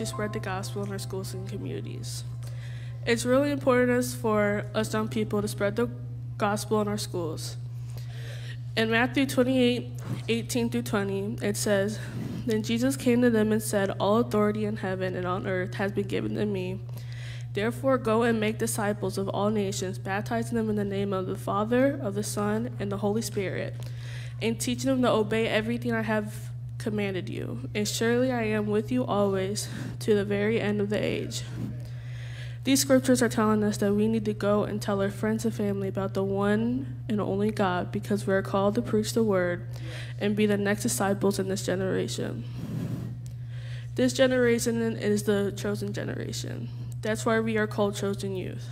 should spread the gospel in our schools and communities. It's really important for us young people to spread the gospel in our schools. In Matthew 28, 18 through 20, it says, Then Jesus came to them and said, All authority in heaven and on earth has been given to me. Therefore, go and make disciples of all nations, baptizing them in the name of the Father, of the Son, and the Holy Spirit, and teaching them to obey everything I have commanded you. And surely I am with you always to the very end of the age. These scriptures are telling us that we need to go and tell our friends and family about the one and only God because we're called to preach the word and be the next disciples in this generation. This generation is the chosen generation. That's why we are called chosen youth.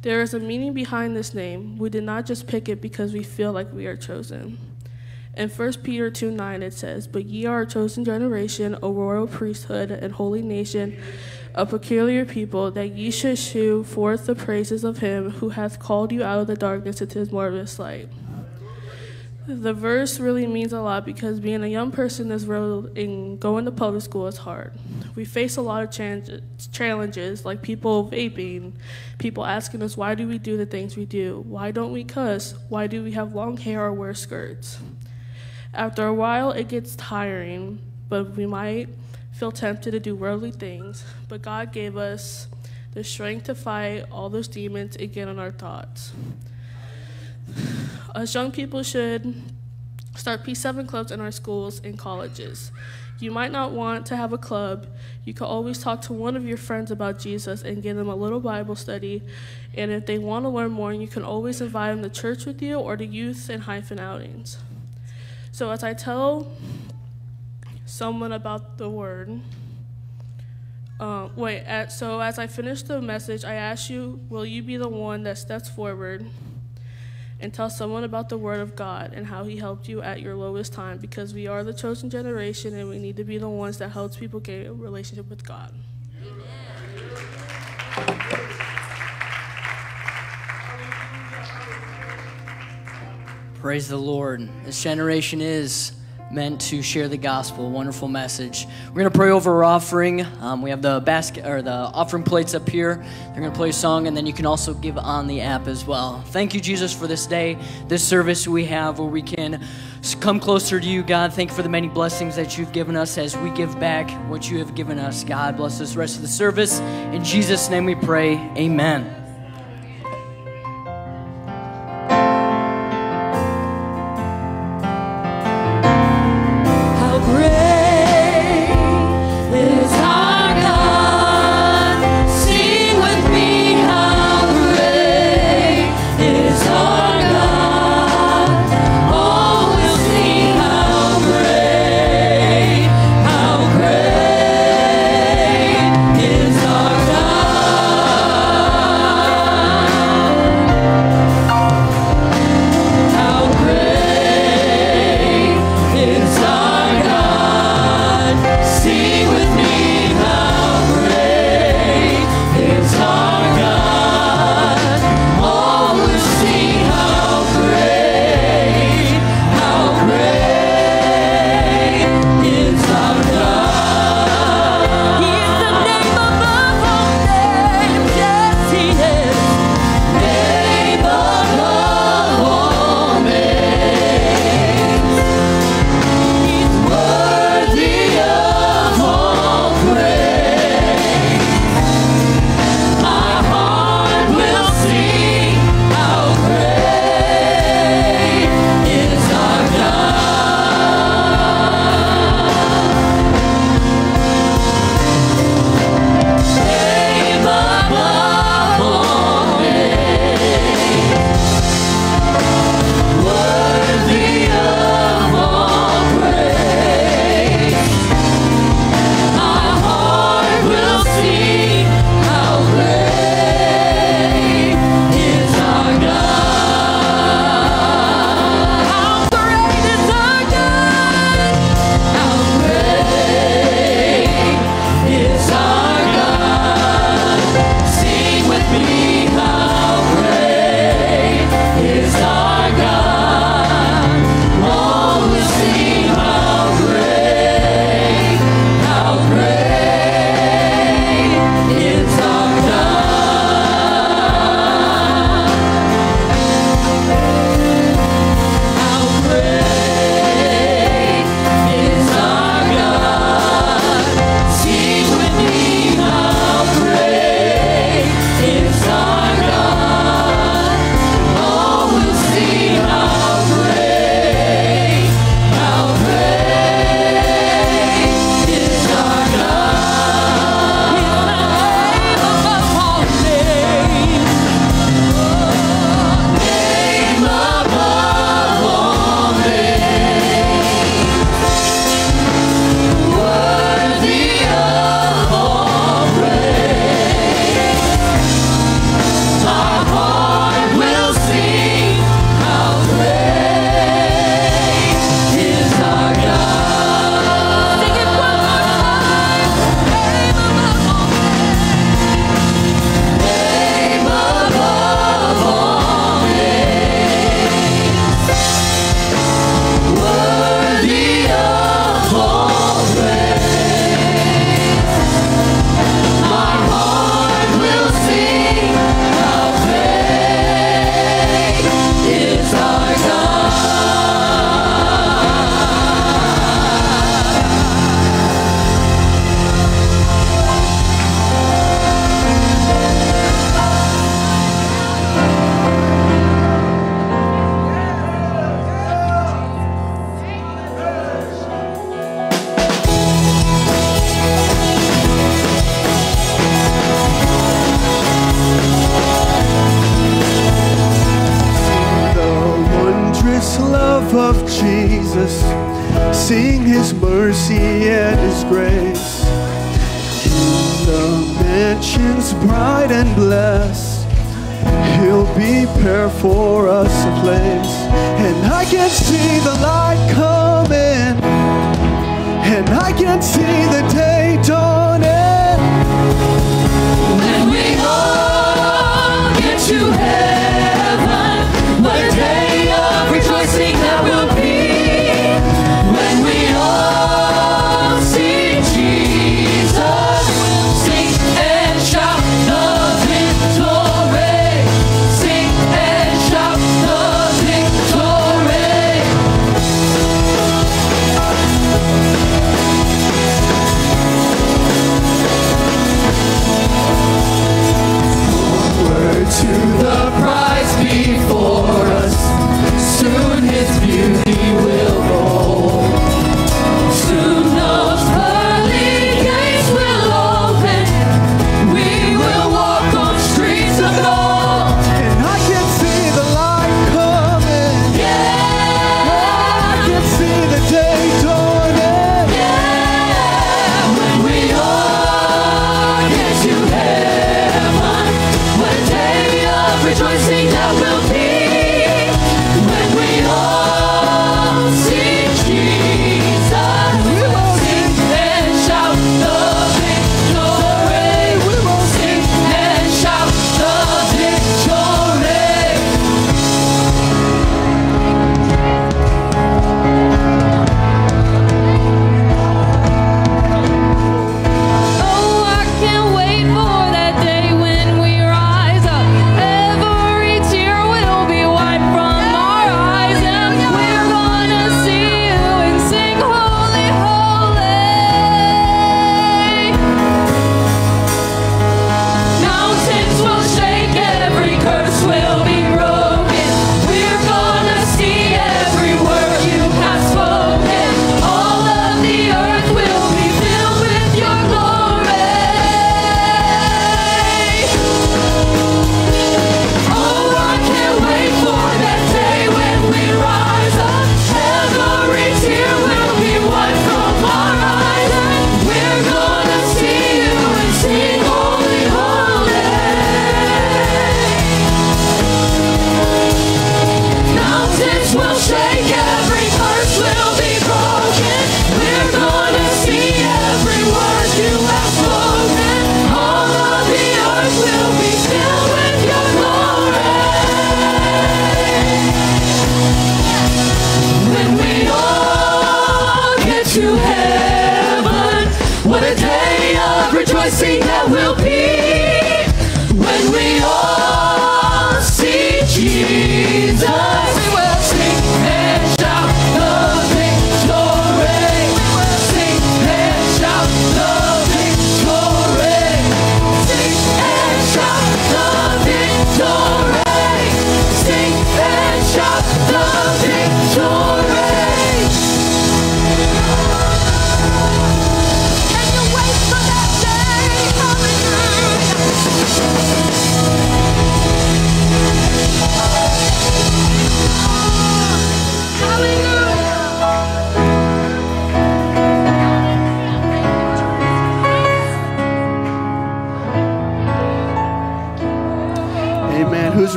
There is a meaning behind this name. We did not just pick it because we feel like we are chosen. In 1 Peter 2 9, it says, But ye are a chosen generation, a royal priesthood, and holy nation, a peculiar people, that ye should shew forth the praises of him who hath called you out of the darkness into his marvelous light. The verse really means a lot because being a young person in world and going to public school is hard. We face a lot of challenges, like people vaping, people asking us, why do we do the things we do? Why don't we cuss? Why do we have long hair or wear skirts? After a while, it gets tiring, but we might feel tempted to do worldly things. But God gave us the strength to fight all those demons get on our thoughts. Us young people should start P7 clubs in our schools and colleges. You might not want to have a club. You can always talk to one of your friends about Jesus and give them a little Bible study. And if they want to learn more, you can always invite them to church with you or to youth and hyphen outings. So as I tell someone about the word, uh, wait, at, so as I finish the message, I ask you, will you be the one that steps forward and tell someone about the Word of God and how He helped you at your lowest time? Because we are the chosen generation and we need to be the ones that helps people get a relationship with God. Praise the Lord. This generation is meant to share the gospel. Wonderful message. We're going to pray over our offering. Um, we have the basket or the offering plates up here. They're going to play a song, and then you can also give on the app as well. Thank you, Jesus, for this day, this service we have where we can come closer to you, God. Thank you for the many blessings that you've given us as we give back what you have given us. God, bless this rest of the service. In Jesus' name we pray. Amen.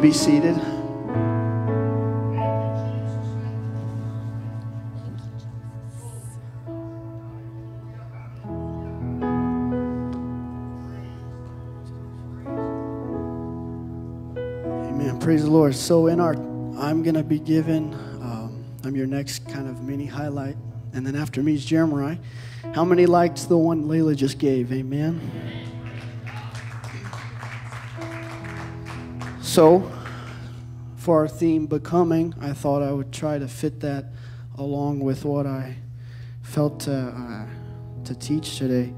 be seated. Amen. praise the lord. So in our i'm going to be given um, i'm your next kind of mini highlight. And then after me is jeremiah. How many likes the one layla just gave? Amen. So, for our theme, becoming, I thought I would try to fit that along with what I felt to, uh, to teach today.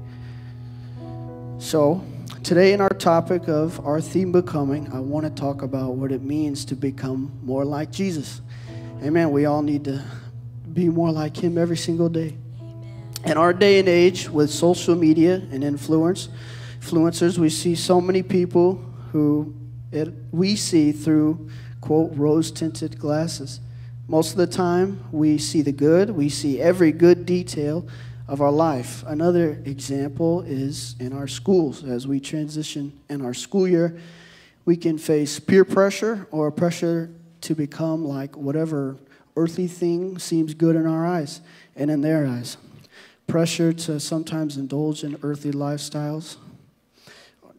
So, today, in our topic of our theme, becoming, I want to talk about what it means to become more like Jesus. Amen. We all need to be more like Him every single day. In our day and age, with social media and influence, influencers, we see so many people who it, we see through, quote, rose tinted glasses. Most of the time, we see the good, we see every good detail of our life. Another example is in our schools. As we transition in our school year, we can face peer pressure or pressure to become like whatever earthly thing seems good in our eyes and in their eyes. Pressure to sometimes indulge in earthly lifestyles,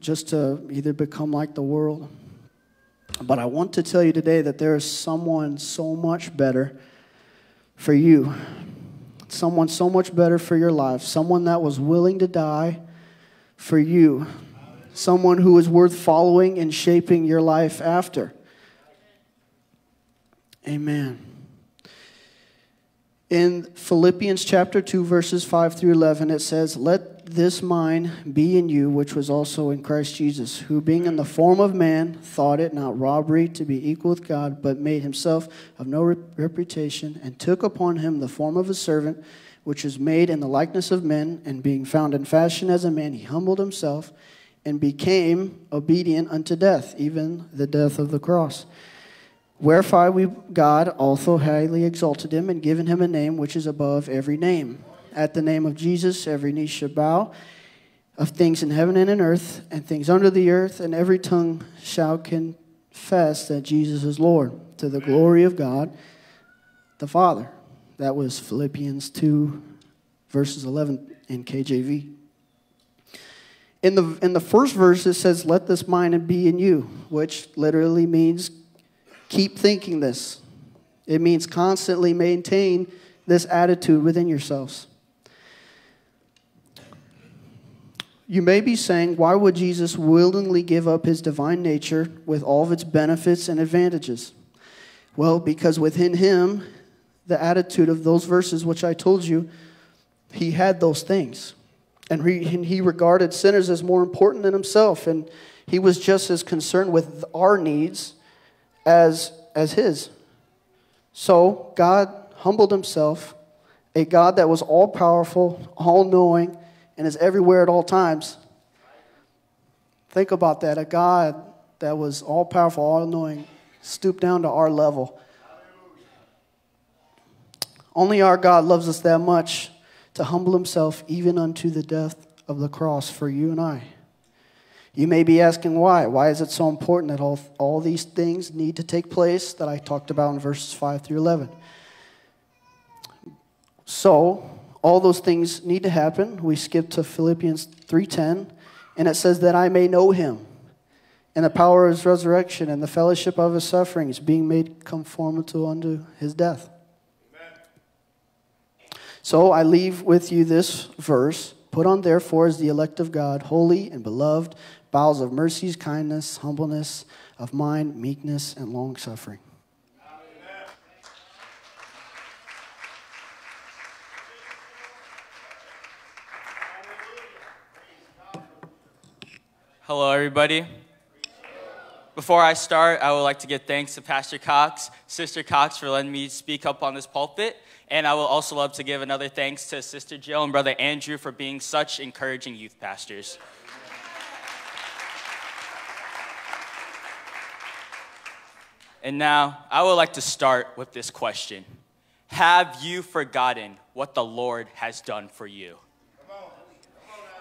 just to either become like the world. But I want to tell you today that there is someone so much better for you, someone so much better for your life, someone that was willing to die for you, someone who is worth following and shaping your life after. Amen. In Philippians chapter 2, verses 5 through 11, it says, Let this mind be in you, which was also in Christ Jesus, who being in the form of man, thought it not robbery to be equal with God, but made himself of no reputation, and took upon him the form of a servant, which is made in the likeness of men, and being found in fashion as a man, he humbled himself and became obedient unto death, even the death of the cross. Wherefore we God also highly exalted him and given him a name which is above every name. At the name of Jesus, every knee shall bow of things in heaven and in earth, and things under the earth, and every tongue shall confess that Jesus is Lord, to the glory of God the Father. That was Philippians 2, verses 11 in KJV. In the, in the first verse, it says, Let this mind be in you, which literally means keep thinking this. It means constantly maintain this attitude within yourselves. You may be saying, why would Jesus willingly give up his divine nature with all of its benefits and advantages? Well, because within him, the attitude of those verses which I told you, he had those things. And he, regarded sinners as more important than himself. And he was just as concerned with our needs as, as his. So God humbled himself, a God that was all powerful, all knowing, and is everywhere at all times. Think about that. A God that was all powerful, all knowing, stooped down to our level. Only our God loves us that much to humble himself even unto the death of the cross for you and I. You may be asking why. Why is it so important that all, all these things need to take place that I talked about in verses 5 through 11? So, all those things need to happen. We skip to Philippians 3:10, and it says that I may know him and the power of his resurrection and the fellowship of his sufferings, being made conformable unto his death. So I leave with you this verse. Put on, therefore, as the elect of God, holy and beloved, bowels of mercies, kindness, humbleness of mind, meekness, and long suffering. Hello, everybody. Before I start, I would like to give thanks to Pastor Cox, Sister Cox, for letting me speak up on this pulpit. And I would also love to give another thanks to Sister Jill and Brother Andrew for being such encouraging youth pastors. And now, I would like to start with this question Have you forgotten what the Lord has done for you?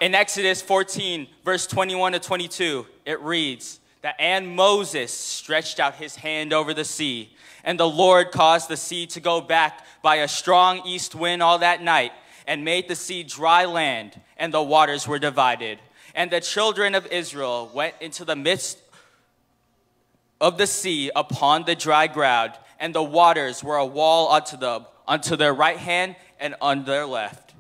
In Exodus 14, verse 21 to 22, it reads that, And Moses stretched out his hand over the sea, and the Lord caused the sea to go back by a strong east wind all that night, and made the sea dry land, and the waters were divided. And the children of Israel went into the midst of the sea upon the dry ground, and the waters were a wall unto them, unto their right hand and on their left.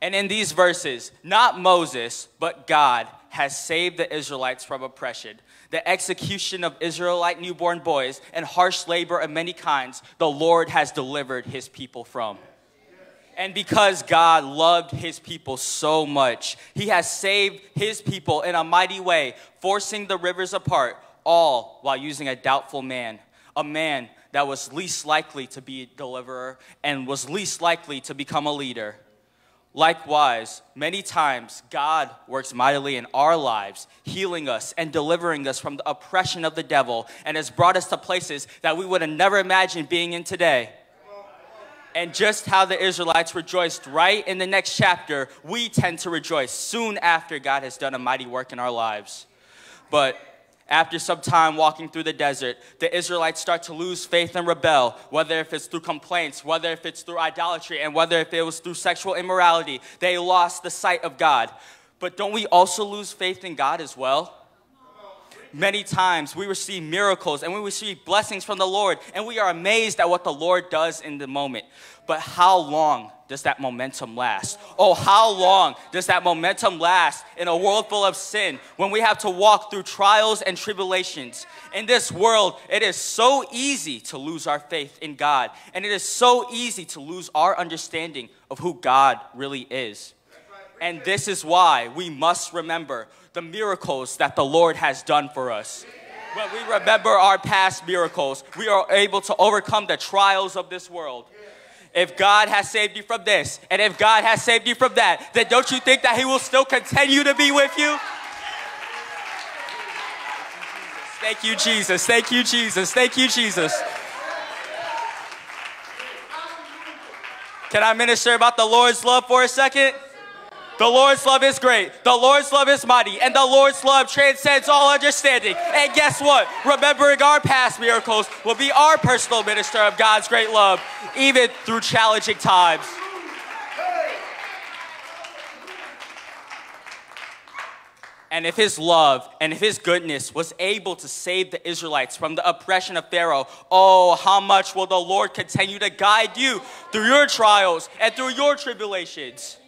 And in these verses, not Moses, but God has saved the Israelites from oppression, the execution of Israelite newborn boys, and harsh labor of many kinds, the Lord has delivered his people from. And because God loved his people so much, he has saved his people in a mighty way, forcing the rivers apart, all while using a doubtful man, a man that was least likely to be a deliverer and was least likely to become a leader. Likewise, many times God works mightily in our lives, healing us and delivering us from the oppression of the devil, and has brought us to places that we would have never imagined being in today. And just how the Israelites rejoiced right in the next chapter, we tend to rejoice soon after God has done a mighty work in our lives. But after some time walking through the desert, the Israelites start to lose faith and rebel, whether if it's through complaints, whether if it's through idolatry, and whether if it was through sexual immorality. They lost the sight of God. But don't we also lose faith in God as well? Many times we receive miracles and we receive blessings from the Lord, and we are amazed at what the Lord does in the moment. But how long does that momentum last? Oh, how long does that momentum last in a world full of sin when we have to walk through trials and tribulations? In this world, it is so easy to lose our faith in God, and it is so easy to lose our understanding of who God really is. And this is why we must remember the miracles that the Lord has done for us. When we remember our past miracles, we are able to overcome the trials of this world. If God has saved you from this, and if God has saved you from that, then don't you think that He will still continue to be with you? Thank you, Jesus. Thank you, Jesus. Thank you, Jesus. Can I minister about the Lord's love for a second? The Lord's love is great. The Lord's love is mighty. And the Lord's love transcends all understanding. And guess what? Remembering our past miracles will be our personal minister of God's great love, even through challenging times. And if his love and if his goodness was able to save the Israelites from the oppression of Pharaoh, oh, how much will the Lord continue to guide you through your trials and through your tribulations?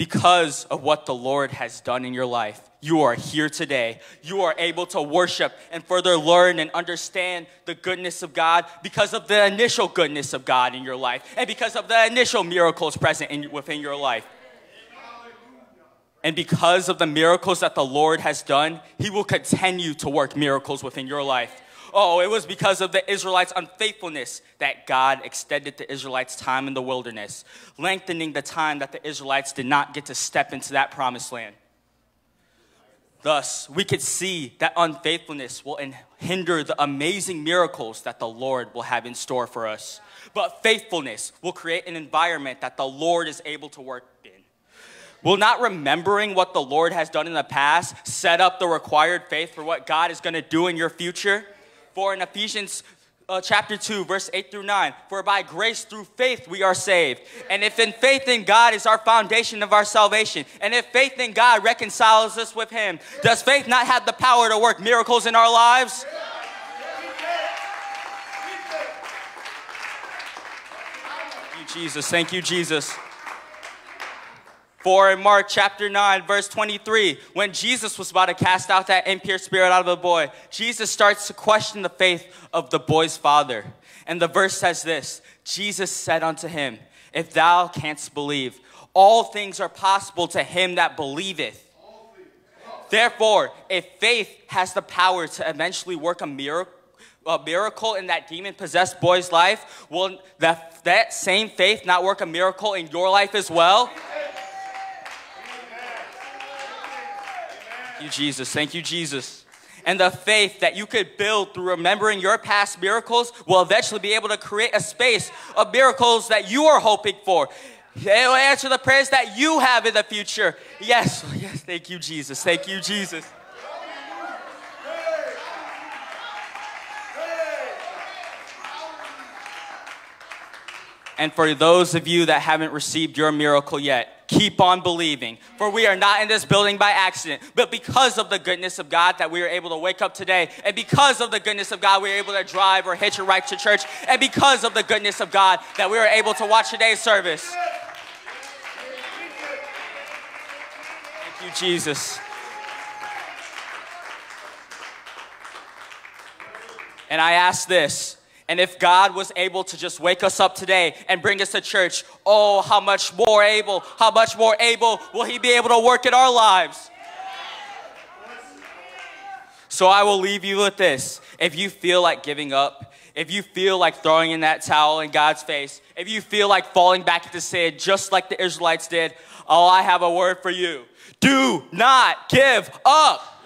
Because of what the Lord has done in your life. You are here today. You are able to worship and further learn and understand the goodness of God because of the initial goodness of God in your life and because of the initial miracles present in, within your life. And because of the miracles that the Lord has done, He will continue to work miracles within your life. Oh, it was because of the Israelites' unfaithfulness that God extended the Israelites' time in the wilderness, lengthening the time that the Israelites did not get to step into that promised land. Thus, we could see that unfaithfulness will hinder the amazing miracles that the Lord will have in store for us. But faithfulness will create an environment that the Lord is able to work in. Will not remembering what the Lord has done in the past set up the required faith for what God is going to do in your future? For in Ephesians uh, chapter 2, verse 8 through 9, for by grace through faith we are saved. And if in faith in God is our foundation of our salvation, and if faith in God reconciles us with Him, does faith not have the power to work miracles in our lives? You, Jesus. Thank you, Jesus. For in Mark chapter 9, verse 23, when Jesus was about to cast out that impure spirit out of the boy, Jesus starts to question the faith of the boy's father. And the verse says this Jesus said unto him, If thou canst believe, all things are possible to him that believeth. Therefore, if faith has the power to eventually work a miracle, a miracle in that demon possessed boy's life, will that, that same faith not work a miracle in your life as well? You, Jesus. Thank you, Jesus. And the faith that you could build through remembering your past miracles will eventually be able to create a space of miracles that you are hoping for. It will answer the prayers that you have in the future. Yes, yes, thank you, Jesus. Thank you, Jesus. And for those of you that haven't received your miracle yet, keep on believing. For we are not in this building by accident, but because of the goodness of God that we are able to wake up today. And because of the goodness of God, we are able to drive or hitch a ride to church. And because of the goodness of God that we are able to watch today's service. Thank you, Jesus. And I ask this and if God was able to just wake us up today and bring us to church, oh, how much more able, how much more able will He be able to work in our lives? So I will leave you with this. If you feel like giving up, if you feel like throwing in that towel in God's face, if you feel like falling back into sin just like the Israelites did, oh, I have a word for you. Do not give up.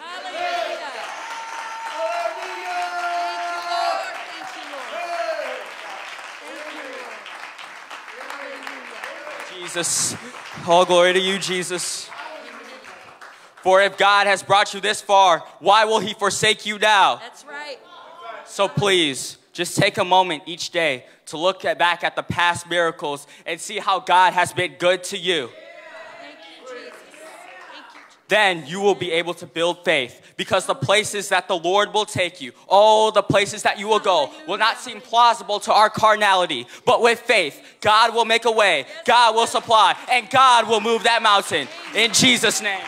Jesus. All glory to you, Jesus. For if God has brought you this far, why will he forsake you now? That's right. So please, just take a moment each day to look at, back at the past miracles and see how God has been good to you. Thank you, Jesus. Thank you. Then you will be able to build faith because the places that the Lord will take you, all the places that you will go, will not seem plausible to our carnality. But with faith, God will make a way, God will supply, and God will move that mountain. In Jesus' name.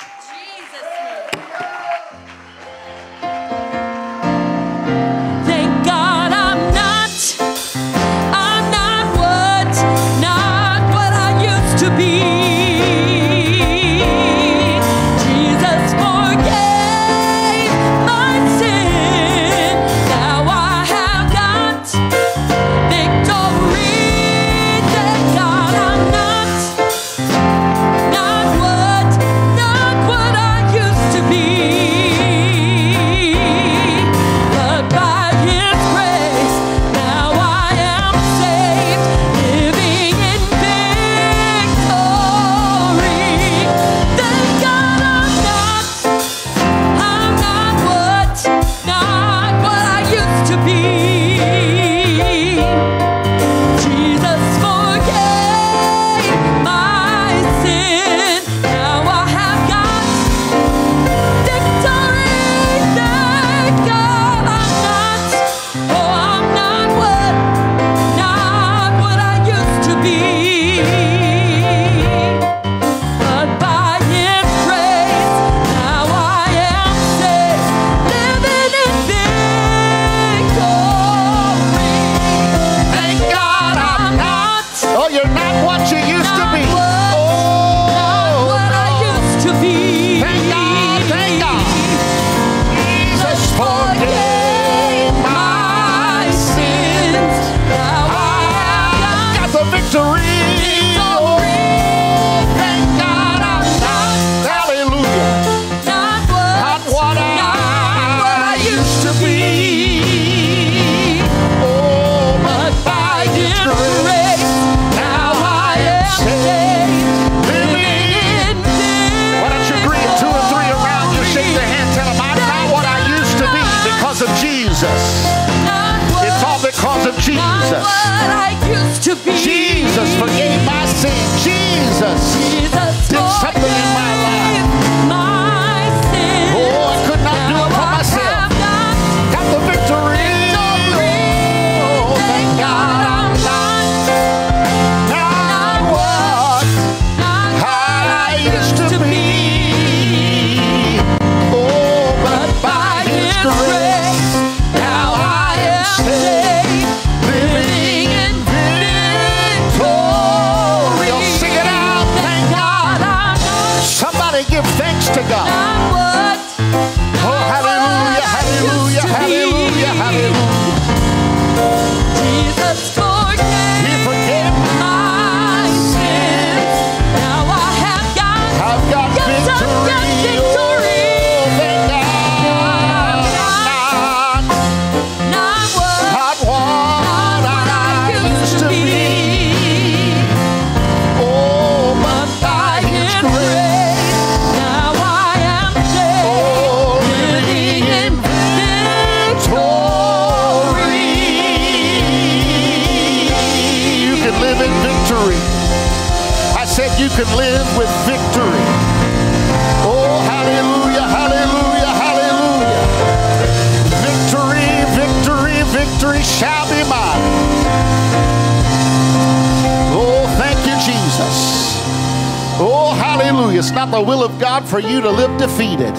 For you to live defeated.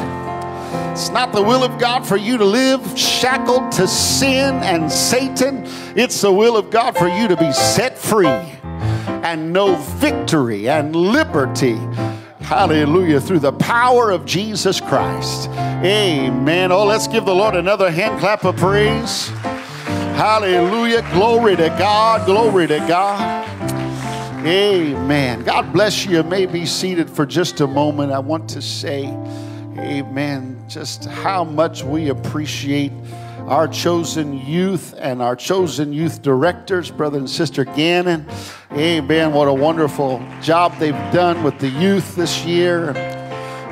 It's not the will of God for you to live shackled to sin and Satan. It's the will of God for you to be set free and know victory and liberty. Hallelujah. Through the power of Jesus Christ. Amen. Oh, let's give the Lord another hand clap of praise. Hallelujah. Glory to God. Glory to God. Amen. God bless you. You may be seated for just a moment. I want to say, Amen, just how much we appreciate our chosen youth and our chosen youth directors, brother and sister Gannon. Amen. What a wonderful job they've done with the youth this year,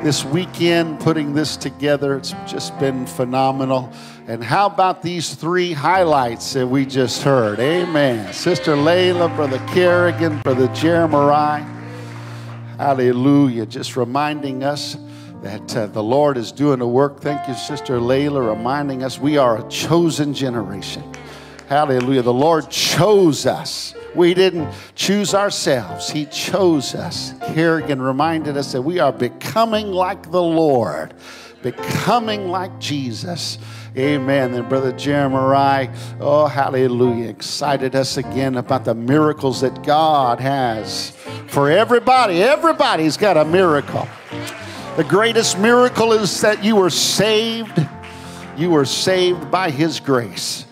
this weekend, putting this together. It's just been phenomenal. And how about these three highlights that we just heard? Amen. Sister Layla, Brother Kerrigan, Brother Jeremiah. Hallelujah. Just reminding us that uh, the Lord is doing a work. Thank you, Sister Layla, reminding us we are a chosen generation. Hallelujah. The Lord chose us. We didn't choose ourselves, He chose us. Kerrigan reminded us that we are becoming like the Lord, becoming like Jesus. Amen. And Brother Jeremiah, oh, hallelujah, excited us again about the miracles that God has for everybody. Everybody's got a miracle. The greatest miracle is that you were saved. You were saved by His grace.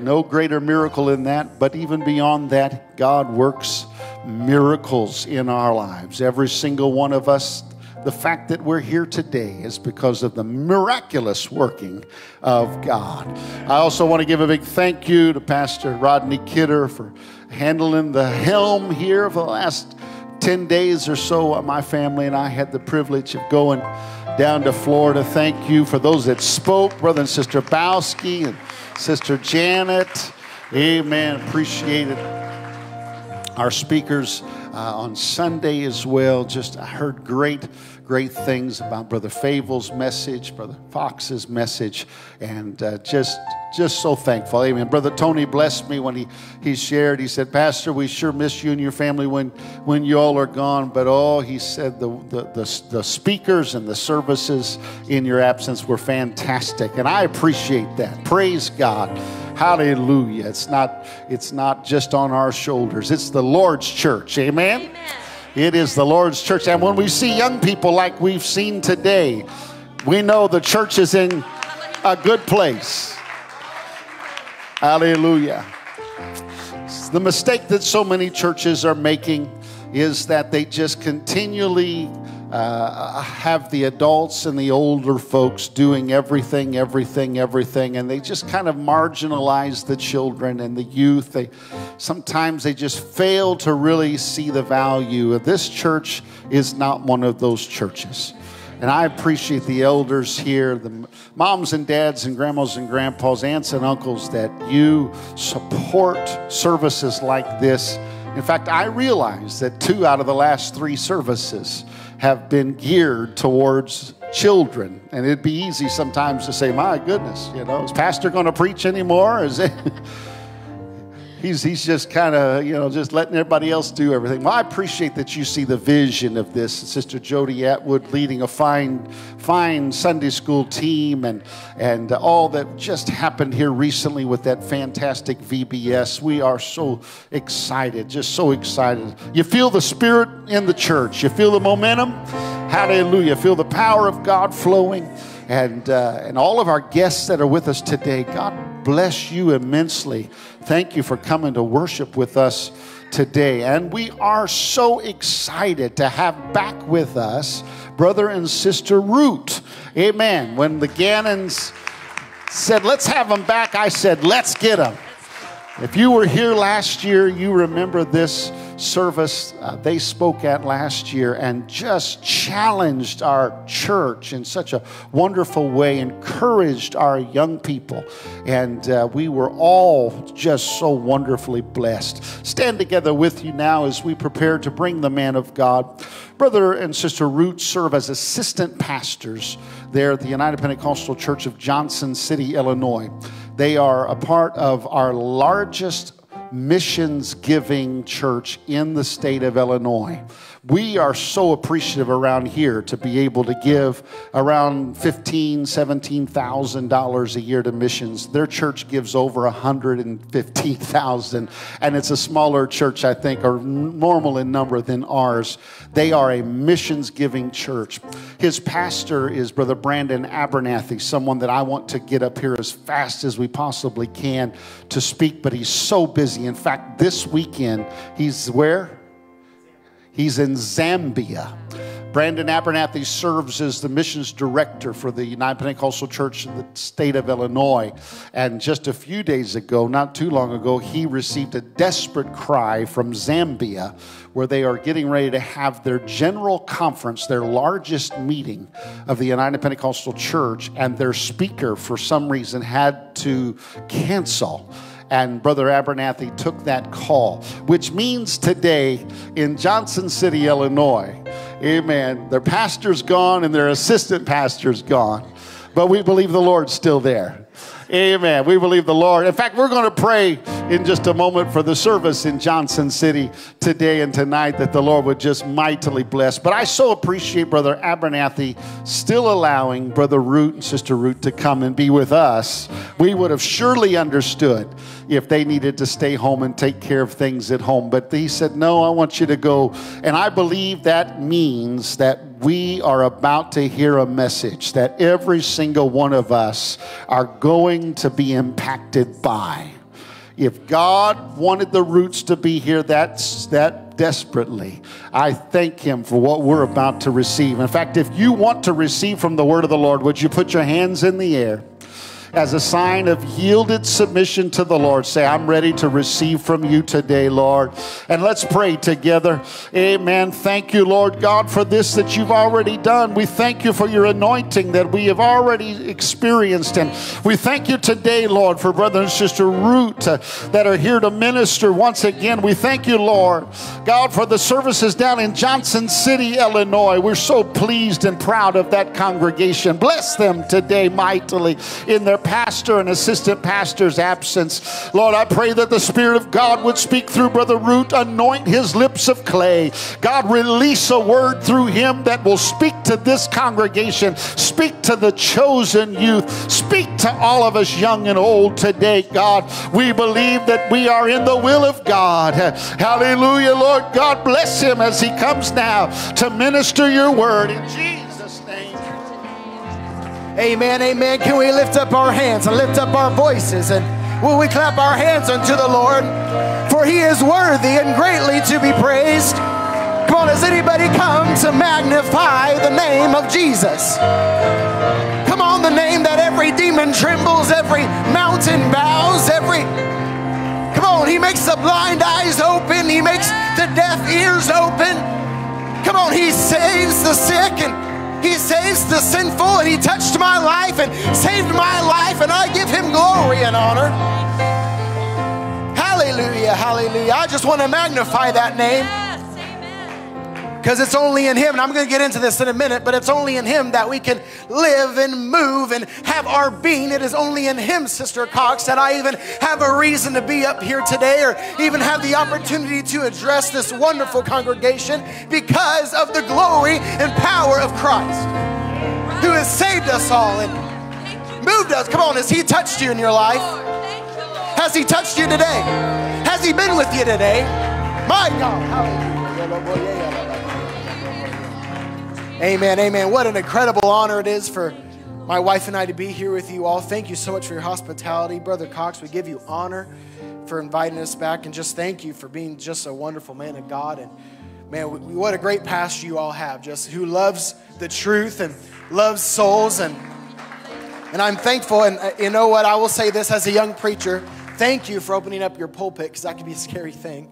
No greater miracle in that, but even beyond that, God works miracles in our lives. Every single one of us, the fact that we're here today is because of the miraculous working of God. I also want to give a big thank you to Pastor Rodney Kidder for handling the helm here for the last 10 days or so, my family and I had the privilege of going down to Florida. Thank you for those that spoke, Brother and Sister Bowski and Sister Janet. Amen. Appreciate it. Our speakers uh, on Sunday as well. Just I heard great, great things about Brother Favel's message, Brother Fox's message, and uh, just just so thankful. Amen. Brother Tony blessed me when he, he shared. He said, Pastor, we sure miss you and your family when, when you all are gone. But oh, he said the, the, the, the speakers and the services in your absence were fantastic. And I appreciate that. Praise God. Hallelujah. It's not, it's not just on our shoulders, it's the Lord's church. Amen? Amen. It is the Lord's church. And when we see young people like we've seen today, we know the church is in a good place. Hallelujah. The mistake that so many churches are making is that they just continually uh, have the adults and the older folks doing everything, everything, everything, and they just kind of marginalize the children and the youth. They sometimes they just fail to really see the value. This church is not one of those churches. And I appreciate the elders here, the moms and dads and grandmas and grandpas, aunts and uncles that you support services like this. In fact, I realize that two out of the last three services have been geared towards children. And it'd be easy sometimes to say, my goodness, you know, is Pastor going to preach anymore? Is it? he's, he's just kind of, you know, just letting everybody else do everything. Well, I appreciate that you see the vision of this. Sister Jody Atwood leading a fine, fine Sunday school team and, and all that just happened here recently with that fantastic VBS. We are so excited, just so excited. You feel the spirit in the church. You feel the momentum. Hallelujah. Feel the power of God flowing. And, uh, and all of our guests that are with us today, God bless you immensely. Thank you for coming to worship with us today. And we are so excited to have back with us brother and sister Root. Amen. When the Gannons said, let's have them back, I said, let's get them. If you were here last year, you remember this service uh, they spoke at last year and just challenged our church in such a wonderful way, encouraged our young people. And uh, we were all just so wonderfully blessed. Stand together with you now as we prepare to bring the man of God. Brother and Sister Root serve as assistant pastors there at the United Pentecostal Church of Johnson City, Illinois. They are a part of our largest missions giving church in the state of Illinois. We are so appreciative around here to be able to give around fifteen, seventeen thousand dollars a year to missions. Their church gives over a hundred and fifteen thousand, and it's a smaller church, I think, or normal in number than ours. They are a missions giving church. His pastor is Brother Brandon Abernathy, someone that I want to get up here as fast as we possibly can to speak, but he's so busy. In fact, this weekend, he's where? He's in Zambia. Brandon Abernathy serves as the missions director for the United Pentecostal Church in the state of Illinois. And just a few days ago, not too long ago, he received a desperate cry from Zambia where they are getting ready to have their general conference, their largest meeting of the United Pentecostal Church. And their speaker, for some reason, had to cancel and Brother Abernathy took that call, which means today in Johnson City, Illinois, amen, their pastor's gone and their assistant pastor's gone, but we believe the Lord's still there. Amen. We believe the Lord. In fact, we're going to pray in just a moment for the service in Johnson City today and tonight that the Lord would just mightily bless. But I so appreciate Brother Abernathy still allowing Brother Root and Sister Root to come and be with us. We would have surely understood if they needed to stay home and take care of things at home. But he said, No, I want you to go. And I believe that means that we are about to hear a message that every single one of us are going to be impacted by. If God wanted the roots to be here, that's that desperately. I thank Him for what we're about to receive. In fact, if you want to receive from the word of the Lord, would you put your hands in the air? As a sign of yielded submission to the Lord. Say, I'm ready to receive from you today, Lord. And let's pray together. Amen. Thank you, Lord God, for this that you've already done. We thank you for your anointing that we have already experienced. And we thank you today, Lord, for brother and sister Root uh, that are here to minister once again. We thank you, Lord, God, for the services down in Johnson City, Illinois. We're so pleased and proud of that congregation. Bless them today mightily in their pastor and assistant pastor's absence. Lord, I pray that the Spirit of God would speak through Brother Root, anoint his lips of clay. God, release a word through him that will speak to this congregation, speak to the chosen youth, speak to all of us young and old today, God. We believe that we are in the will of God. Hallelujah, Lord. God bless him as he comes now to minister your word in Jesus'. Amen, amen. Can we lift up our hands and lift up our voices and will we clap our hands unto the Lord? For he is worthy and greatly to be praised. Come on, has anybody come to magnify the name of Jesus? Come on, the name that every demon trembles, every mountain bows, every. Come on, he makes the blind eyes open, he makes the deaf ears open. Come on, he saves the sick and he saves the sinful and he touched my life and saved my life and I give him glory and honor. Hallelujah, hallelujah. I just want to magnify that name because it's only in him and i'm going to get into this in a minute but it's only in him that we can live and move and have our being. It is only in him sister cox that i even have a reason to be up here today or even have the opportunity to address this wonderful congregation because of the glory and power of christ who has saved us all and moved us. Come on has he touched you in your life? Has he touched you today? Has he been with you today? My god hallelujah Amen, amen. What an incredible honor it is for my wife and I to be here with you all. Thank you so much for your hospitality. Brother Cox, we give you honor for inviting us back and just thank you for being just a wonderful man of God. And man, what a great pastor you all have, just who loves the truth and loves souls. And, and I'm thankful. And uh, you know what? I will say this as a young preacher thank you for opening up your pulpit because that can be a scary thing.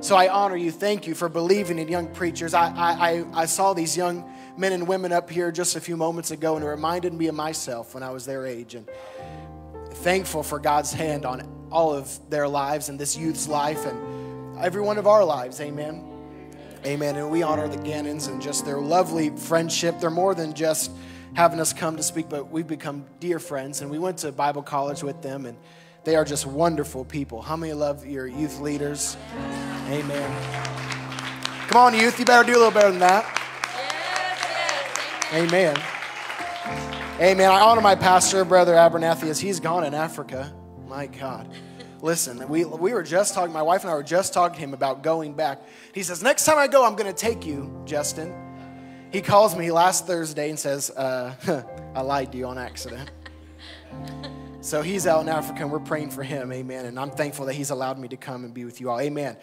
So I honor you. Thank you for believing in young preachers. I, I, I, I saw these young men and women up here just a few moments ago, and it reminded me of myself when I was their age. And thankful for God's hand on all of their lives and this youth's life and every one of our lives. Amen. Amen. And we honor the Gannons and just their lovely friendship. They're more than just having us come to speak, but we've become dear friends. And we went to Bible college with them, and they are just wonderful people. How many love your youth leaders? Amen. Come on, youth, you better do a little better than that. Amen. Amen. I honor my pastor, Brother Abernathy, as he's gone in Africa. My God. Listen, we, we were just talking, my wife and I were just talking to him about going back. He says, Next time I go, I'm going to take you, Justin. He calls me last Thursday and says, uh, I lied to you on accident. So he's out in Africa and we're praying for him. Amen. And I'm thankful that he's allowed me to come and be with you all. Amen.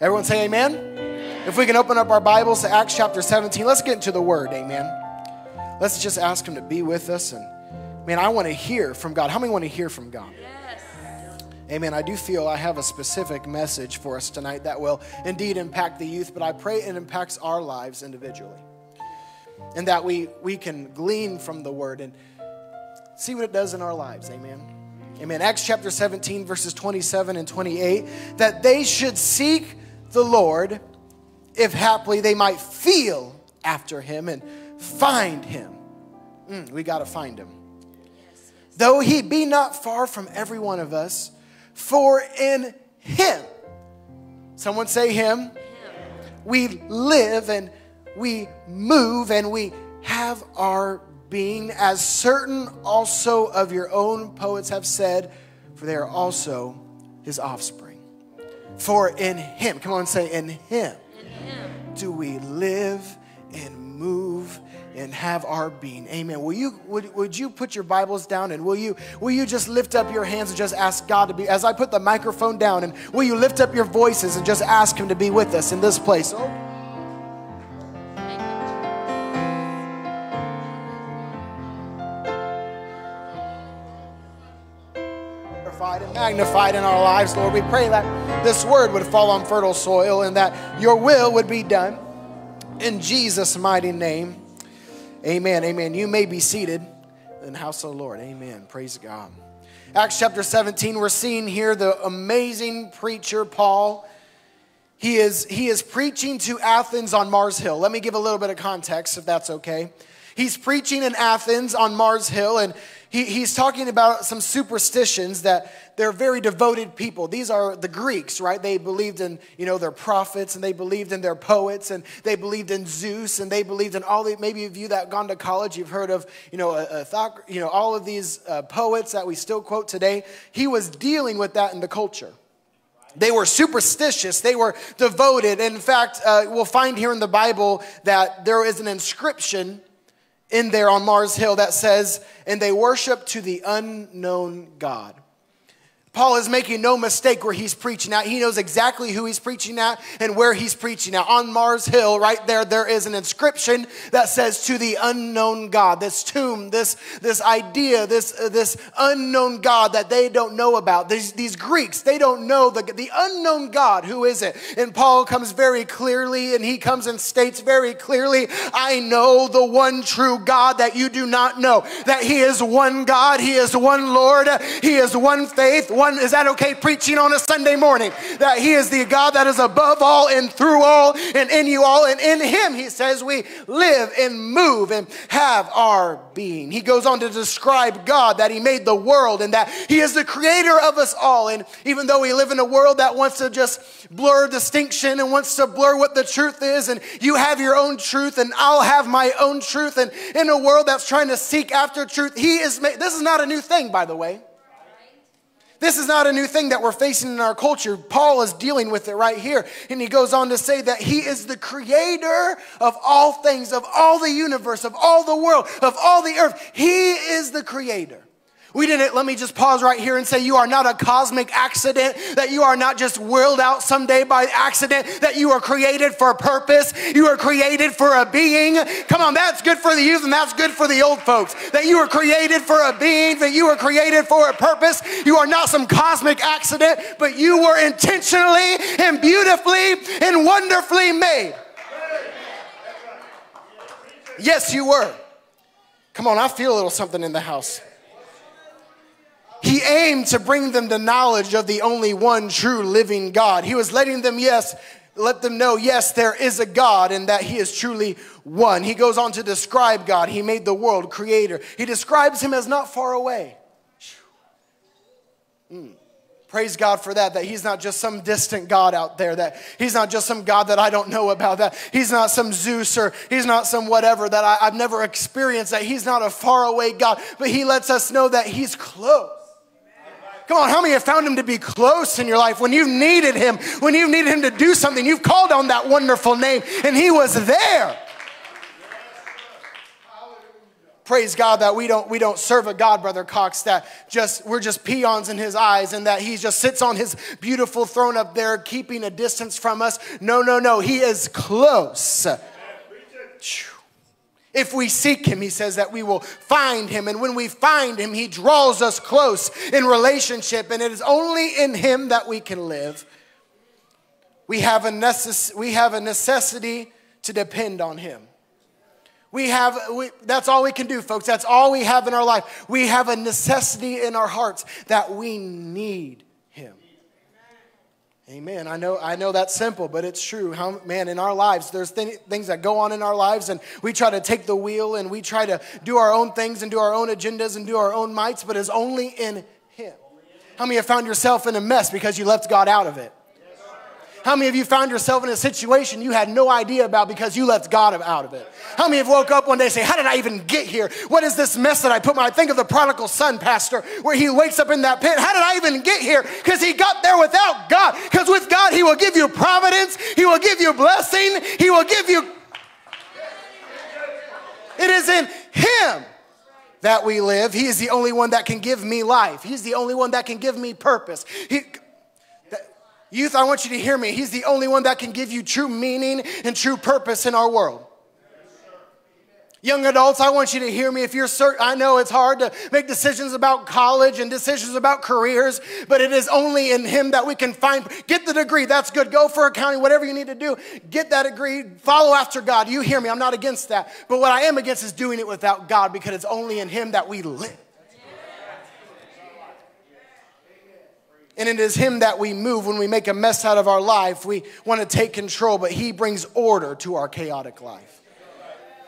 Everyone say amen. If we can open up our Bibles to Acts chapter 17, let's get into the word. Amen. Let's just ask him to be with us. And man, I want to hear from God. How many want to hear from God? Amen. I do feel I have a specific message for us tonight that will indeed impact the youth, but I pray it impacts our lives individually. And that we, we can glean from the word and see what it does in our lives. Amen. Amen. Acts chapter 17, verses 27 and 28 that they should seek the Lord if haply they might feel after him and find him. Mm, we got to find him. Though he be not far from every one of us, for in him, someone say him, we live and we move and we have our being, as certain also of your own poets have said, for they are also his offspring. For in him, come on, say, in him, do we live and move and have our being. Amen. Will you would, would you put your Bibles down and will you will you just lift up your hands and just ask God to be as I put the microphone down and will you lift up your voices and just ask him to be with us in this place? Oh. and magnified in our lives, Lord. We pray that this word would fall on fertile soil and that your will would be done. In Jesus' mighty name, amen. Amen. You may be seated in the house of the Lord. Amen. Praise God. Acts chapter 17, we're seeing here the amazing preacher, Paul. He is, he is preaching to Athens on Mars Hill. Let me give a little bit of context, if that's okay. He's preaching in Athens on Mars Hill, and he, he's talking about some superstitions that they're very devoted people. These are the Greeks, right? They believed in, you know, their prophets, and they believed in their poets, and they believed in Zeus, and they believed in all the, maybe of you that gone to college, you've heard of, you know, a, a thought, you know, all of these uh, poets that we still quote today. He was dealing with that in the culture. They were superstitious. They were devoted. In fact, uh, we'll find here in the Bible that there is an inscription in there on Mars Hill that says, and they worship to the unknown God. Paul is making no mistake where he's preaching at. He knows exactly who he's preaching at and where he's preaching at. On Mars Hill, right there, there is an inscription that says to the unknown God. This tomb, this, this idea, this, uh, this unknown God that they don't know about. These, these Greeks, they don't know the, the unknown God. Who is it? And Paul comes very clearly and he comes and states very clearly, I know the one true God that you do not know. That he is one God, he is one Lord, he is one faith, is that okay preaching on a Sunday morning? That he is the God that is above all and through all and in you all. And in him, he says, we live and move and have our being. He goes on to describe God, that he made the world and that he is the creator of us all. And even though we live in a world that wants to just blur distinction and wants to blur what the truth is, and you have your own truth and I'll have my own truth, and in a world that's trying to seek after truth, he is made, this is not a new thing, by the way. This is not a new thing that we're facing in our culture. Paul is dealing with it right here. And he goes on to say that he is the creator of all things, of all the universe, of all the world, of all the earth. He is the creator. We didn't, let me just pause right here and say you are not a cosmic accident, that you are not just whirled out someday by accident, that you are created for a purpose, you are created for a being. Come on, that's good for the youth and that's good for the old folks. That you are created for a being, that you are created for a purpose. You are not some cosmic accident, but you were intentionally and beautifully and wonderfully made. Yes, you were. Come on, I feel a little something in the house. He aimed to bring them the knowledge of the only one true living God. He was letting them, yes, let them know, yes, there is a God and that He is truly one. He goes on to describe God. He made the world creator. He describes Him as not far away. Mm. Praise God for that, that He's not just some distant God out there, that He's not just some God that I don't know about, that He's not some Zeus or He's not some whatever that I, I've never experienced, that He's not a faraway God, but He lets us know that He's close. Come on, how many have found him to be close in your life? When you've needed him, when you've needed him to do something, you've called on that wonderful name and he was there. Praise God that we don't we don't serve a God, Brother Cox, that just we're just peons in his eyes and that he just sits on his beautiful throne up there keeping a distance from us. No, no, no. He is close. Phew. If we seek him, he says that we will find him. And when we find him, he draws us close in relationship. And it is only in him that we can live. We have a, necess- we have a necessity to depend on him. We have, we, that's all we can do, folks. That's all we have in our life. We have a necessity in our hearts that we need. Amen. I know, I know that's simple, but it's true. How, man, in our lives, there's th- things that go on in our lives, and we try to take the wheel and we try to do our own things and do our own agendas and do our own mites, but it's only in Him. How many have found yourself in a mess because you left God out of it? How many of you found yourself in a situation you had no idea about because you left God out of it? How many have woke up one day and say, How did I even get here? What is this mess that I put my I think of the prodigal son, Pastor, where he wakes up in that pit. How did I even get here? Because he got there without God. Because with God, he will give you providence, he will give you blessing, he will give you. It is in him that we live. He is the only one that can give me life. He's the only one that can give me purpose. He, Youth, I want you to hear me. He's the only one that can give you true meaning and true purpose in our world. Young adults, I want you to hear me. If you're certain, I know it's hard to make decisions about college and decisions about careers, but it is only in Him that we can find. Get the degree, that's good. Go for accounting, whatever you need to do. Get that degree, follow after God. You hear me, I'm not against that. But what I am against is doing it without God because it's only in Him that we live. And it is Him that we move when we make a mess out of our life. We want to take control, but He brings order to our chaotic life.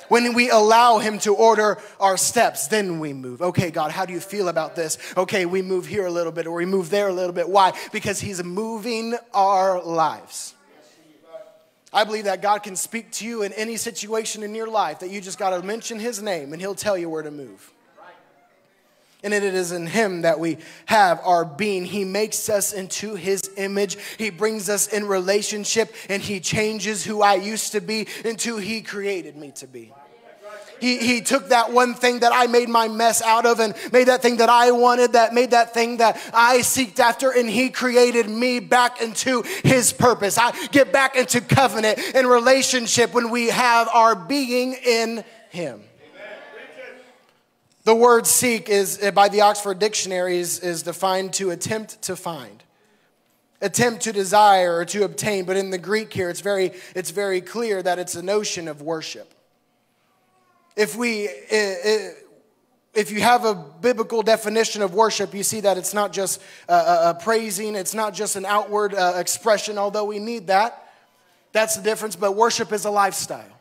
When we allow Him to order our steps, then we move. Okay, God, how do you feel about this? Okay, we move here a little bit or we move there a little bit. Why? Because He's moving our lives. I believe that God can speak to you in any situation in your life that you just got to mention His name and He'll tell you where to move. And it is in Him that we have our being. He makes us into His image. He brings us in relationship and He changes who I used to be into He created me to be. He, he took that one thing that I made my mess out of and made that thing that I wanted, that made that thing that I seeked after, and He created me back into His purpose. I get back into covenant and relationship when we have our being in Him. The word seek is, uh, by the Oxford Dictionary, is, is defined to attempt to find. Attempt to desire or to obtain, but in the Greek here, it's very, it's very clear that it's a notion of worship. If we, uh, uh, if you have a biblical definition of worship, you see that it's not just uh, praising, it's not just an outward uh, expression, although we need that. That's the difference, but worship is a lifestyle.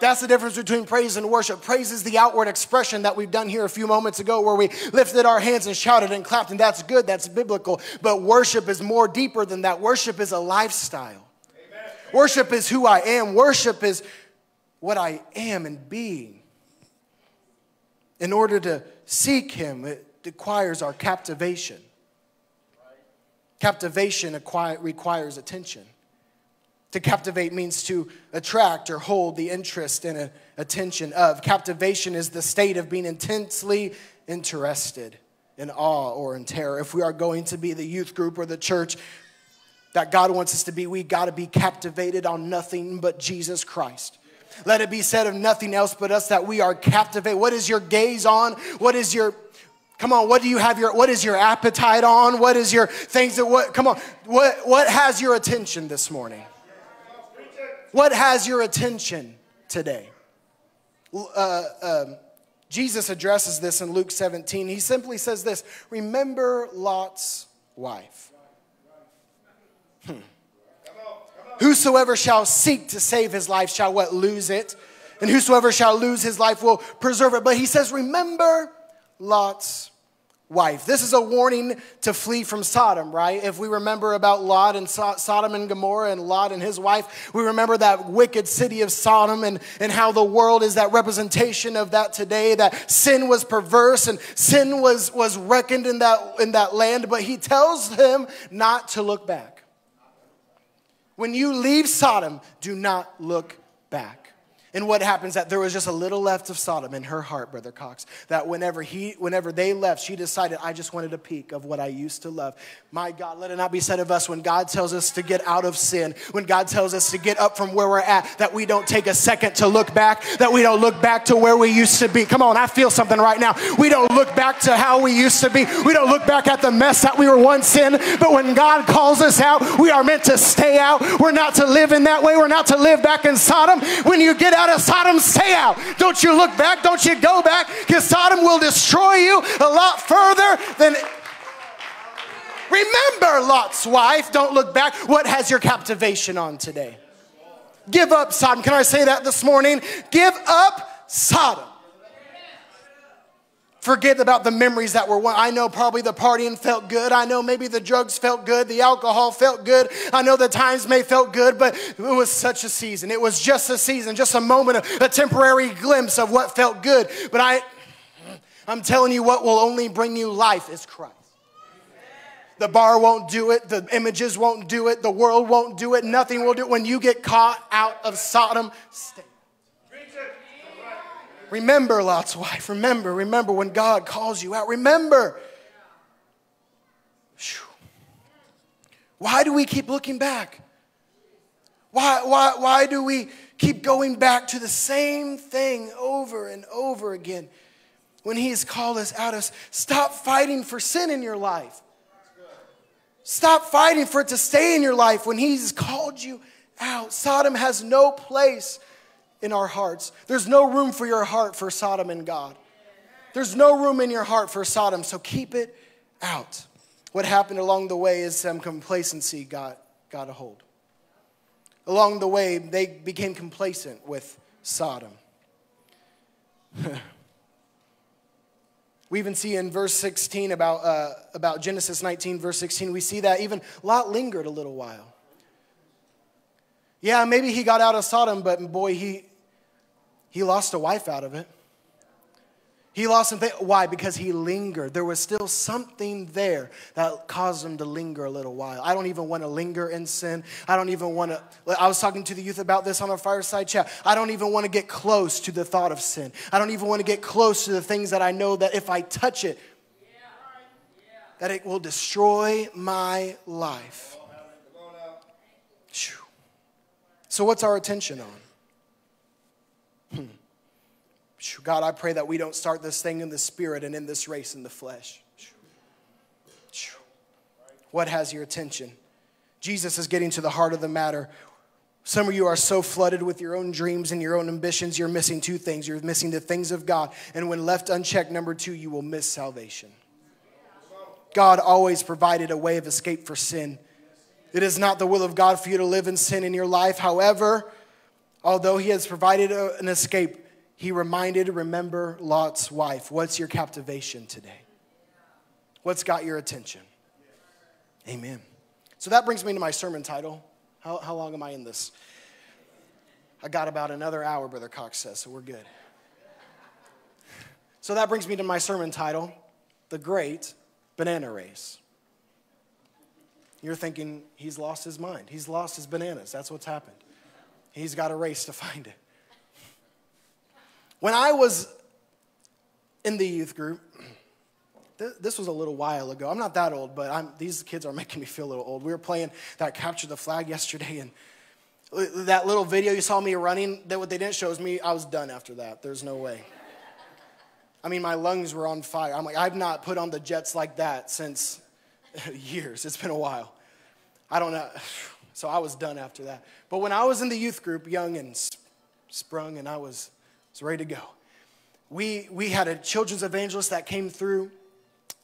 That's the difference between praise and worship. Praise is the outward expression that we've done here a few moments ago where we lifted our hands and shouted and clapped, and that's good, that's biblical. But worship is more deeper than that. Worship is a lifestyle. Amen. Worship is who I am, worship is what I am and being. In order to seek Him, it requires our captivation. Captivation requires attention. To captivate means to attract or hold the interest and uh, attention of. Captivation is the state of being intensely interested in awe or in terror. If we are going to be the youth group or the church that God wants us to be, we got to be captivated on nothing but Jesus Christ. Let it be said of nothing else but us that we are captivated. What is your gaze on? What is your Come on, what do you have your what is your appetite on? What is your things that what come on, what what has your attention this morning? What has your attention today? Uh, um, Jesus addresses this in Luke 17. He simply says this Remember Lot's wife. Hmm. Whosoever shall seek to save his life shall what? Lose it. And whosoever shall lose his life will preserve it. But he says, Remember Lot's wife. This is a warning to flee from Sodom, right? If we remember about Lot and so- Sodom and Gomorrah and Lot and his wife, we remember that wicked city of Sodom and, and how the world is that representation of that today, that sin was perverse and sin was, was reckoned in that, in that land. But he tells them not to look back. When you leave Sodom, do not look back. And what happens that there was just a little left of Sodom in her heart, Brother Cox, that whenever he whenever they left, she decided, I just wanted a peek of what I used to love. My God, let it not be said of us when God tells us to get out of sin, when God tells us to get up from where we're at, that we don't take a second to look back, that we don't look back to where we used to be. Come on, I feel something right now. We don't look back to how we used to be. We don't look back at the mess that we were once in. But when God calls us out, we are meant to stay out. We're not to live in that way. We're not to live back in Sodom. When you get out of Sodom, stay out. Don't you look back. Don't you go back because Sodom will destroy you a lot further than. Remember, Lot's wife, don't look back. What has your captivation on today? Give up Sodom. Can I say that this morning? Give up Sodom. Forget about the memories that were one. I know probably the partying felt good. I know maybe the drugs felt good. The alcohol felt good. I know the times may felt good, but it was such a season. It was just a season, just a moment, a, a temporary glimpse of what felt good. But I, I'm telling you, what will only bring you life is Christ. The bar won't do it. The images won't do it. The world won't do it. Nothing will do it. When you get caught out of Sodom. Remember Lot's wife. Remember, remember when God calls you out. Remember. Why do we keep looking back? Why, why, why do we keep going back to the same thing over and over again when He's called us out of? Stop fighting for sin in your life. Stop fighting for it to stay in your life when He's called you out. Sodom has no place in our hearts. There's no room for your heart for Sodom and God. There's no room in your heart for Sodom, so keep it out. What happened along the way is some complacency got, got a hold. Along the way, they became complacent with Sodom. we even see in verse 16 about, uh, about Genesis 19, verse 16, we see that even Lot lingered a little while. Yeah, maybe he got out of Sodom, but boy, he, he lost a wife out of it. He lost something. Why? Because he lingered. There was still something there that caused him to linger a little while. I don't even want to linger in sin. I don't even want to. I was talking to the youth about this on a fireside chat. I don't even want to get close to the thought of sin. I don't even want to get close to the things that I know that if I touch it, that it will destroy my life. So, what's our attention on? God, I pray that we don't start this thing in the spirit and in this race in the flesh. What has your attention? Jesus is getting to the heart of the matter. Some of you are so flooded with your own dreams and your own ambitions, you're missing two things. You're missing the things of God. And when left unchecked, number two, you will miss salvation. God always provided a way of escape for sin. It is not the will of God for you to live in sin in your life. However, although He has provided a- an escape, He reminded, remember Lot's wife. What's your captivation today? What's got your attention? Amen. So that brings me to my sermon title. How, how long am I in this? I got about another hour, Brother Cox says, so we're good. So that brings me to my sermon title The Great Banana Race. You're thinking he's lost his mind. He's lost his bananas. That's what's happened. He's got a race to find it. When I was in the youth group, this was a little while ago. I'm not that old, but I'm, these kids are making me feel a little old. We were playing that capture the flag yesterday, and that little video you saw me running, that what they didn't show is me, I was done after that. There's no way. I mean, my lungs were on fire. I'm like, I've not put on the jets like that since years. It's been a while. I don't know. So I was done after that. But when I was in the youth group, young and sprung, and I was, was ready to go, we, we had a children's evangelist that came through,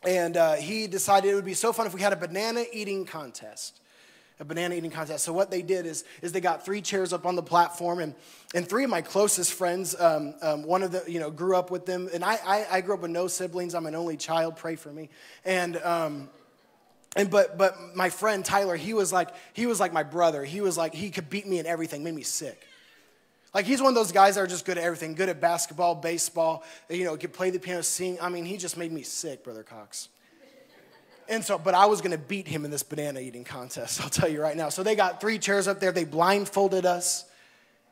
and uh, he decided it would be so fun if we had a banana eating contest. a banana eating contest. So what they did is, is they got three chairs up on the platform, and, and three of my closest friends, um, um, one of the, you know, grew up with them, and I, I, I grew up with no siblings. I'm an only child. Pray for me. And, um, and but but my friend Tyler, he was like he was like my brother. He was like he could beat me in everything, made me sick. Like he's one of those guys that are just good at everything, good at basketball, baseball, you know, could play the piano, sing. I mean, he just made me sick, brother Cox. And so, but I was gonna beat him in this banana eating contest, I'll tell you right now. So they got three chairs up there, they blindfolded us,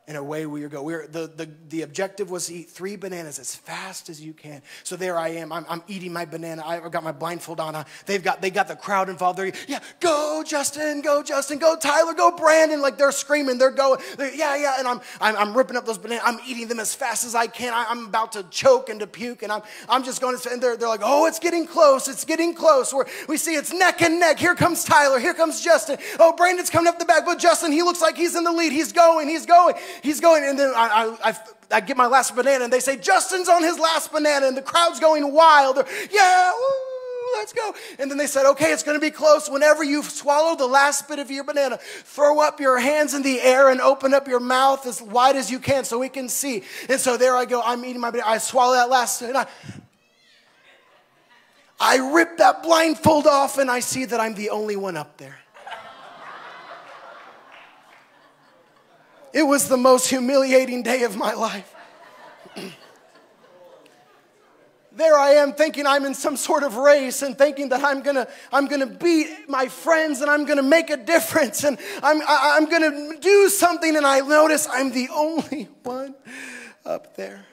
and away we go. We were, the, the, the objective was to eat three bananas as fast as you can. So there I am. I'm, I'm eating my banana. I've got my blindfold on. They've got, they got the crowd involved. They're, yeah, go Justin, go Justin, go Tyler, go Brandon. Like they're screaming, they're going, they're, yeah, yeah. And I'm, I'm, I'm ripping up those bananas. I'm eating them as fast as I can. I, am about to choke and to puke. And I'm, I'm just going to, and they're, they're like, oh, it's getting close. It's getting close. We're, we see it's neck and neck. Here comes Tyler. Here comes Justin. Oh, Brandon's coming up the back. But Justin, he looks like he's in the lead. He's going, he's going, he's going. And then I, I, I, I get my last banana and they say, Justin's on his last banana. And the crowd's going wild. They're, yeah, woo, let's go. And then they said, okay, it's going to be close. Whenever you've swallowed the last bit of your banana, throw up your hands in the air and open up your mouth as wide as you can so we can see. And so there I go. I'm eating my banana. I swallow that last, and I, I rip that blindfold off and I see that I'm the only one up there. It was the most humiliating day of my life. there I am thinking I'm in some sort of race and thinking that I'm gonna, I'm gonna beat my friends and I'm gonna make a difference and I'm, I, I'm gonna do something and I notice I'm the only one up there.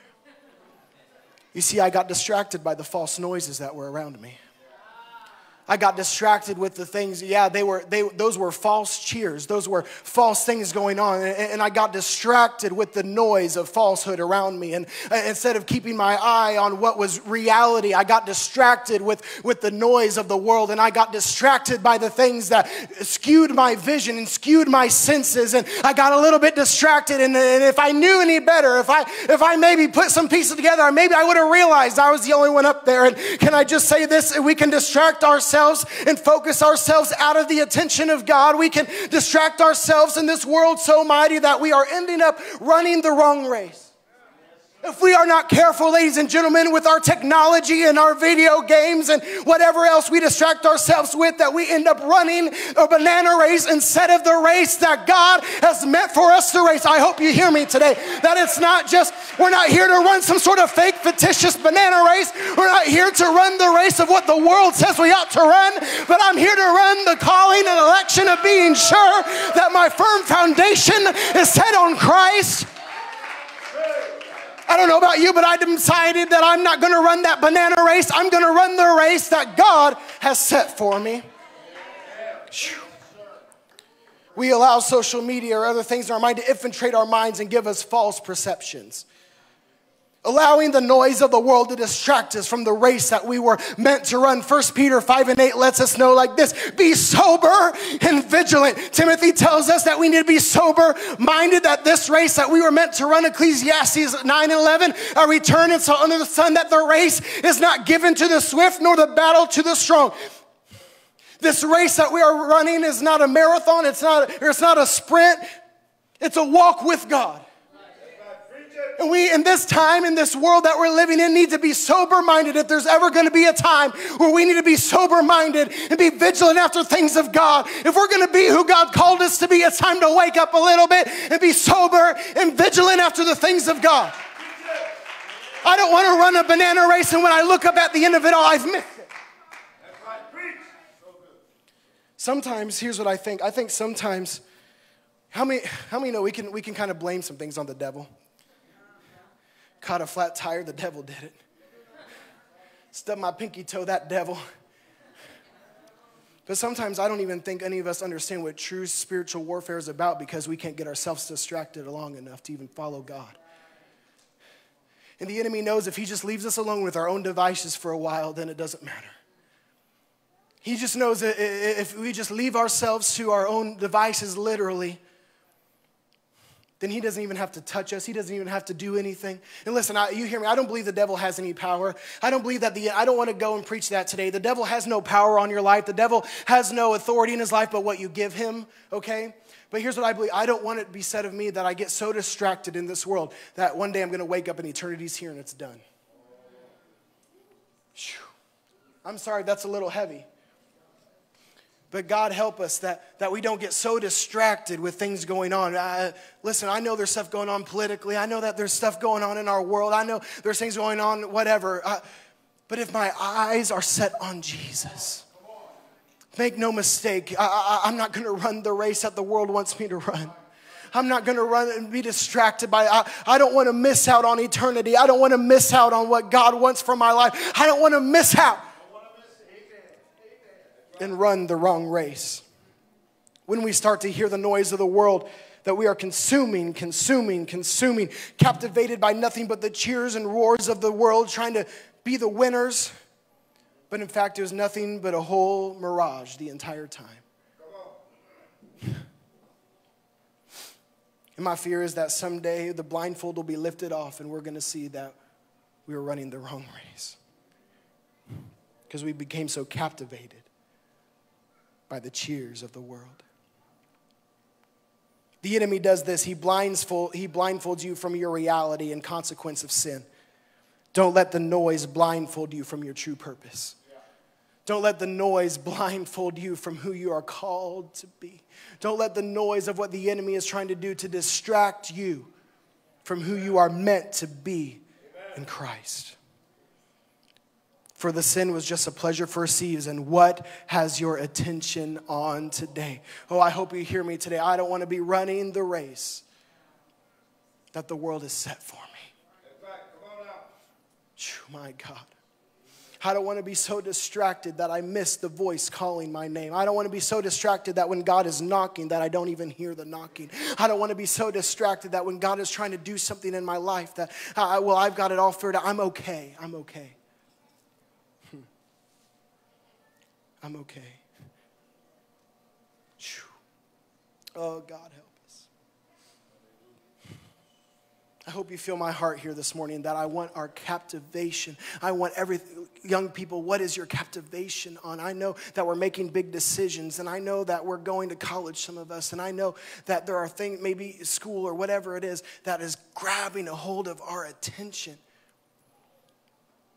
You see, I got distracted by the false noises that were around me. I got distracted with the things. Yeah, they were they those were false cheers. Those were false things going on. And, and I got distracted with the noise of falsehood around me. And uh, instead of keeping my eye on what was reality, I got distracted with with the noise of the world. And I got distracted by the things that skewed my vision and skewed my senses. And I got a little bit distracted. And, and if I knew any better, if I if I maybe put some pieces together, maybe I would have realized I was the only one up there. And can I just say this, we can distract ourselves and focus ourselves out of the attention of God. We can distract ourselves in this world so mighty that we are ending up running the wrong race. If we are not careful, ladies and gentlemen, with our technology and our video games and whatever else we distract ourselves with, that we end up running a banana race instead of the race that God has meant for us to race. I hope you hear me today. That it's not just, we're not here to run some sort of fake, fictitious banana race. We're not here to run the race of what the world says we ought to run, but I'm here to run the calling and election of being sure that my firm foundation is set on Christ. I don't know about you, but I decided that I'm not going to run that banana race. I'm going to run the race that God has set for me. We allow social media or other things in our mind to infiltrate our minds and give us false perceptions allowing the noise of the world to distract us from the race that we were meant to run. First Peter 5 and 8 lets us know like this, be sober and vigilant. Timothy tells us that we need to be sober minded that this race that we were meant to run, Ecclesiastes 9 and 11, a return and so under the sun that the race is not given to the swift nor the battle to the strong. This race that we are running is not a marathon, it's not, it's not a sprint, it's a walk with God. And we, in this time, in this world that we're living in, need to be sober minded. If there's ever going to be a time where we need to be sober minded and be vigilant after things of God, if we're going to be who God called us to be, it's time to wake up a little bit and be sober and vigilant after the things of God. I don't want to run a banana race, and when I look up at the end of it all, I've missed it. Sometimes, here's what I think. I think sometimes, how many, how many know we can, we can kind of blame some things on the devil? Caught a flat tire, the devil did it. Stubbed my pinky toe, that devil. But sometimes I don't even think any of us understand what true spiritual warfare is about because we can't get ourselves distracted long enough to even follow God. And the enemy knows if he just leaves us alone with our own devices for a while, then it doesn't matter. He just knows that if we just leave ourselves to our own devices, literally, then he doesn't even have to touch us. He doesn't even have to do anything. And listen, I, you hear me? I don't believe the devil has any power. I don't believe that the, I don't want to go and preach that today. The devil has no power on your life. The devil has no authority in his life but what you give him, okay? But here's what I believe I don't want it to be said of me that I get so distracted in this world that one day I'm going to wake up and eternity's here and it's done. Phew. I'm sorry, that's a little heavy. But God help us that, that we don't get so distracted with things going on. Uh, listen, I know there's stuff going on politically. I know that there's stuff going on in our world. I know there's things going on, whatever. Uh, but if my eyes are set on Jesus, make no mistake, I, I, I'm not going to run the race that the world wants me to run. I'm not going to run and be distracted by I, I don't want to miss out on eternity. I don't want to miss out on what God wants for my life. I don't want to miss out and run the wrong race. When we start to hear the noise of the world, that we are consuming, consuming, consuming, captivated by nothing but the cheers and roars of the world, trying to be the winners. But in fact, it was nothing but a whole mirage the entire time. And my fear is that someday the blindfold will be lifted off and we're going to see that we were running the wrong race because we became so captivated by the cheers of the world. The enemy does this. He, blindfold, he blindfolds you from your reality and consequence of sin. Don't let the noise blindfold you from your true purpose. Don't let the noise blindfold you from who you are called to be. Don't let the noise of what the enemy is trying to do to distract you from who you are meant to be in Christ. For the sin was just a pleasure for a season. What has your attention on today? Oh, I hope you hear me today. I don't want to be running the race that the world has set for me. Phew, My God. I don't want to be so distracted that I miss the voice calling my name. I don't want to be so distracted that when God is knocking that I don't even hear the knocking. I don't want to be so distracted that when God is trying to do something in my life that uh, well I've got it all figured out. I'm okay. I'm okay. Hmm. I'm okay. Oh God help us. I hope you feel my heart here this morning that I want our captivation. I want every young people, what is your captivation on? I know that we're making big decisions and I know that we're going to college some of us and I know that there are things maybe school or whatever it is that is grabbing a hold of our attention.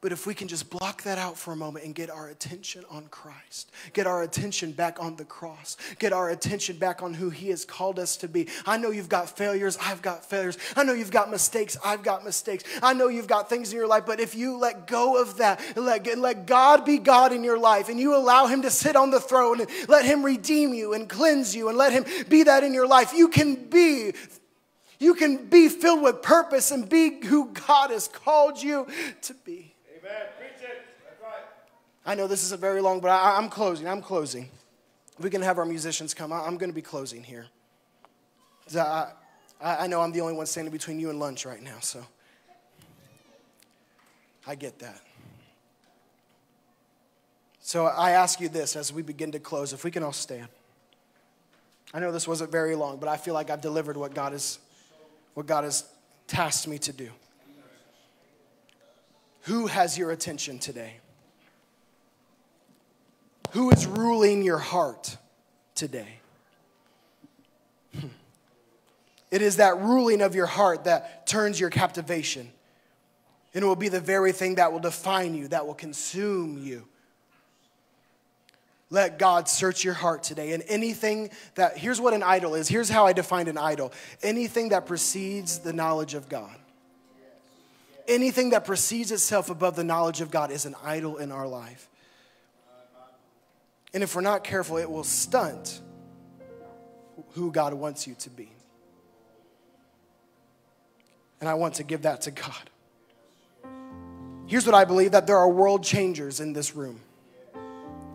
But if we can just block that out for a moment and get our attention on Christ, get our attention back on the cross, get our attention back on who He has called us to be. I know you've got failures, I've got failures. I know you've got mistakes, I've got mistakes. I know you've got things in your life, but if you let go of that, let, let God be God in your life, and you allow Him to sit on the throne and let Him redeem you and cleanse you and let Him be that in your life, you can be you can be filled with purpose and be who God has called you to be. I know this isn't very long, but I, am closing. I'm closing. We can have our musicians come. I, am going to be closing here. I, I know I'm the only one standing between you and lunch right now, so I get that. So I ask you this as we begin to close, if we can all stand. I know this wasn't very long, but I feel like I've delivered what God has, what God has tasked me to do. Who has your attention today? Who is ruling your heart today? Hmm. It is that ruling of your heart that turns your captivation. And it will be the very thing that will define you, that will consume you. Let God search your heart today. And anything that, here's what an idol is. Here's how I define an idol anything that precedes the knowledge of God. Anything that precedes itself above the knowledge of God is an idol in our life. And if we're not careful, it will stunt who God wants you to be. And I want to give that to God. Here's what I believe that there are world changers in this room.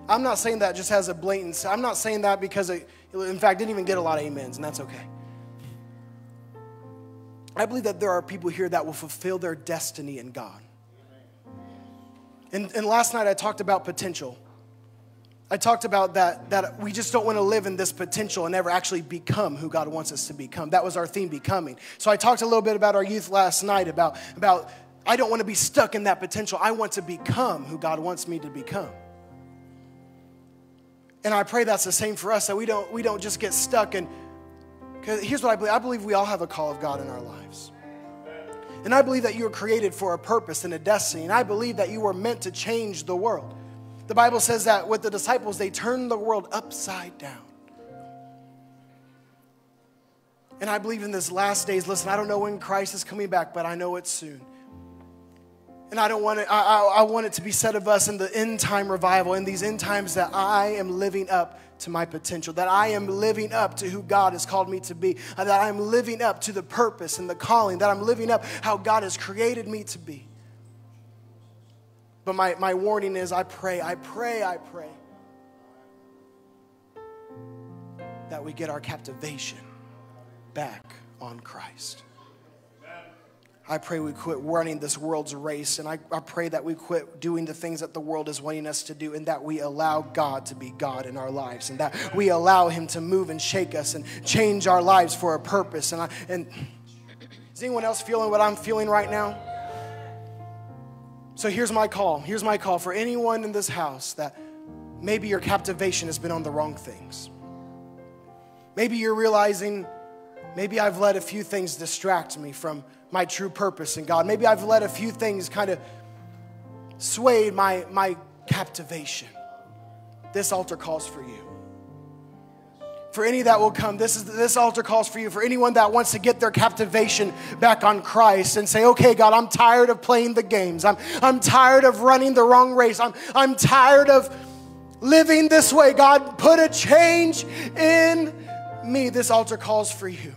I'm not saying that just as a blatant, I'm not saying that because, it, in fact, didn't even get a lot of amens, and that's okay. I believe that there are people here that will fulfill their destiny in God. And, and last night I talked about potential. I talked about that, that we just don't want to live in this potential and never actually become who God wants us to become. That was our theme, becoming. So I talked a little bit about our youth last night about, about I don't want to be stuck in that potential. I want to become who God wants me to become. And I pray that's the same for us, that we don't, we don't just get stuck in, because here's what I believe I believe we all have a call of God in our lives. And I believe that you were created for a purpose and a destiny. And I believe that you were meant to change the world. The Bible says that with the disciples, they turned the world upside down. And I believe in this last days, listen, I don't know when Christ is coming back, but I know it's soon. And I don't want it, I, I, I want it to be said of us in the end time revival, in these end times, that I am living up to my potential, that I am living up to who God has called me to be, that I'm living up to the purpose and the calling, that I'm living up how God has created me to be. But my, my warning is I pray, I pray, I pray that we get our captivation back on Christ. I pray we quit running this world's race, and I, I pray that we quit doing the things that the world is wanting us to do, and that we allow God to be God in our lives, and that we allow Him to move and shake us and change our lives for a purpose. And, I, and is anyone else feeling what I'm feeling right now? So here's my call. Here's my call for anyone in this house that maybe your captivation has been on the wrong things. Maybe you're realizing, maybe I've let a few things distract me from my true purpose in God. Maybe I've let a few things kind of sway my, my captivation. This altar calls for you. For any that will come, this, is, this altar calls for you. For anyone that wants to get their captivation back on Christ and say, okay, God, I'm tired of playing the games. I'm, I'm tired of running the wrong race. I'm, I'm tired of living this way. God, put a change in me. This altar calls for you.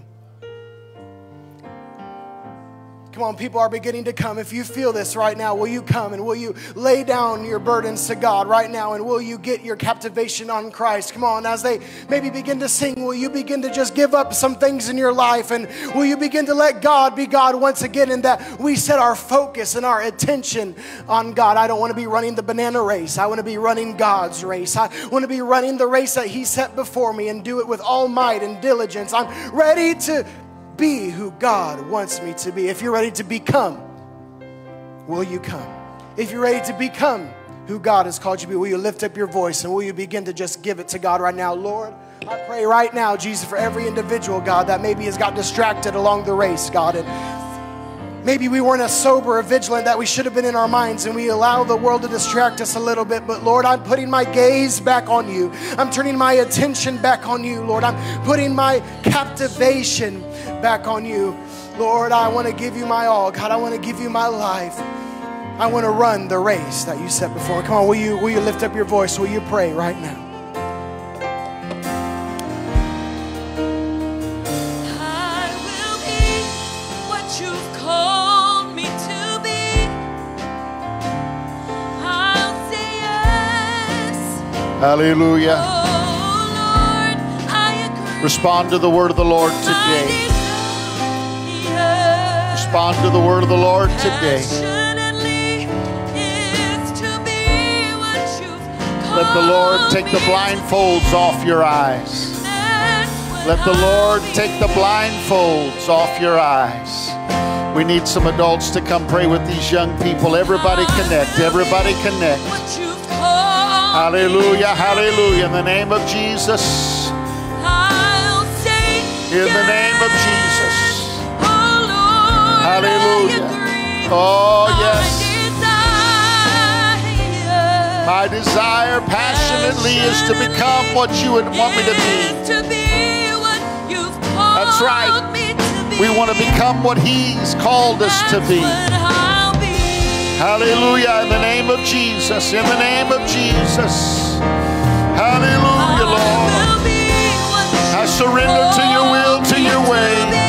Come on, people are beginning to come. If you feel this right now, will you come and will you lay down your burdens to God right now and will you get your captivation on Christ? Come on, as they maybe begin to sing, will you begin to just give up some things in your life and will you begin to let God be God once again and that we set our focus and our attention on God? I don't want to be running the banana race. I want to be running God's race. I want to be running the race that He set before me and do it with all might and diligence. I'm ready to be who God wants me to be. If you're ready to become, will you come? If you're ready to become who God has called you to be, will you lift up your voice and will you begin to just give it to God right now? Lord, I pray right now, Jesus, for every individual, God, that maybe has got distracted along the race, God. And Maybe we weren't as sober or vigilant that we should have been in our minds, and we allow the world to distract us a little bit. But Lord, I'm putting my gaze back on you. I'm turning my attention back on you, Lord. I'm putting my captivation back on you. Lord, I want to give you my all. God, I want to give you my life. I want to run the race that you set before. Come on, will you, will you lift up your voice? Will you pray right now? I will be what you've called me to be. I'll say yes. Hallelujah. Oh Lord, I agree. Respond to the word of the Lord My today. Respond to the word of the Lord today. passionately is to be what you've Let the Lord take the blindfolds off your eyes. to be. And Let the Lord take the blindfolds off your eyes. We need some adults to come pray with these young people. Everybody connect. Everybody connect. what you've called Hallelujah. Hallelujah. In the name of Jesus. In the name of. Jesus. Hallelujah. Oh, yes. My desire passionately is to become what you would want me to be. That's right. We want to become what He's called us to be. Hallelujah. In the name of Jesus. In the name of Jesus. Hallelujah, Lord. I surrender to your will, to your way.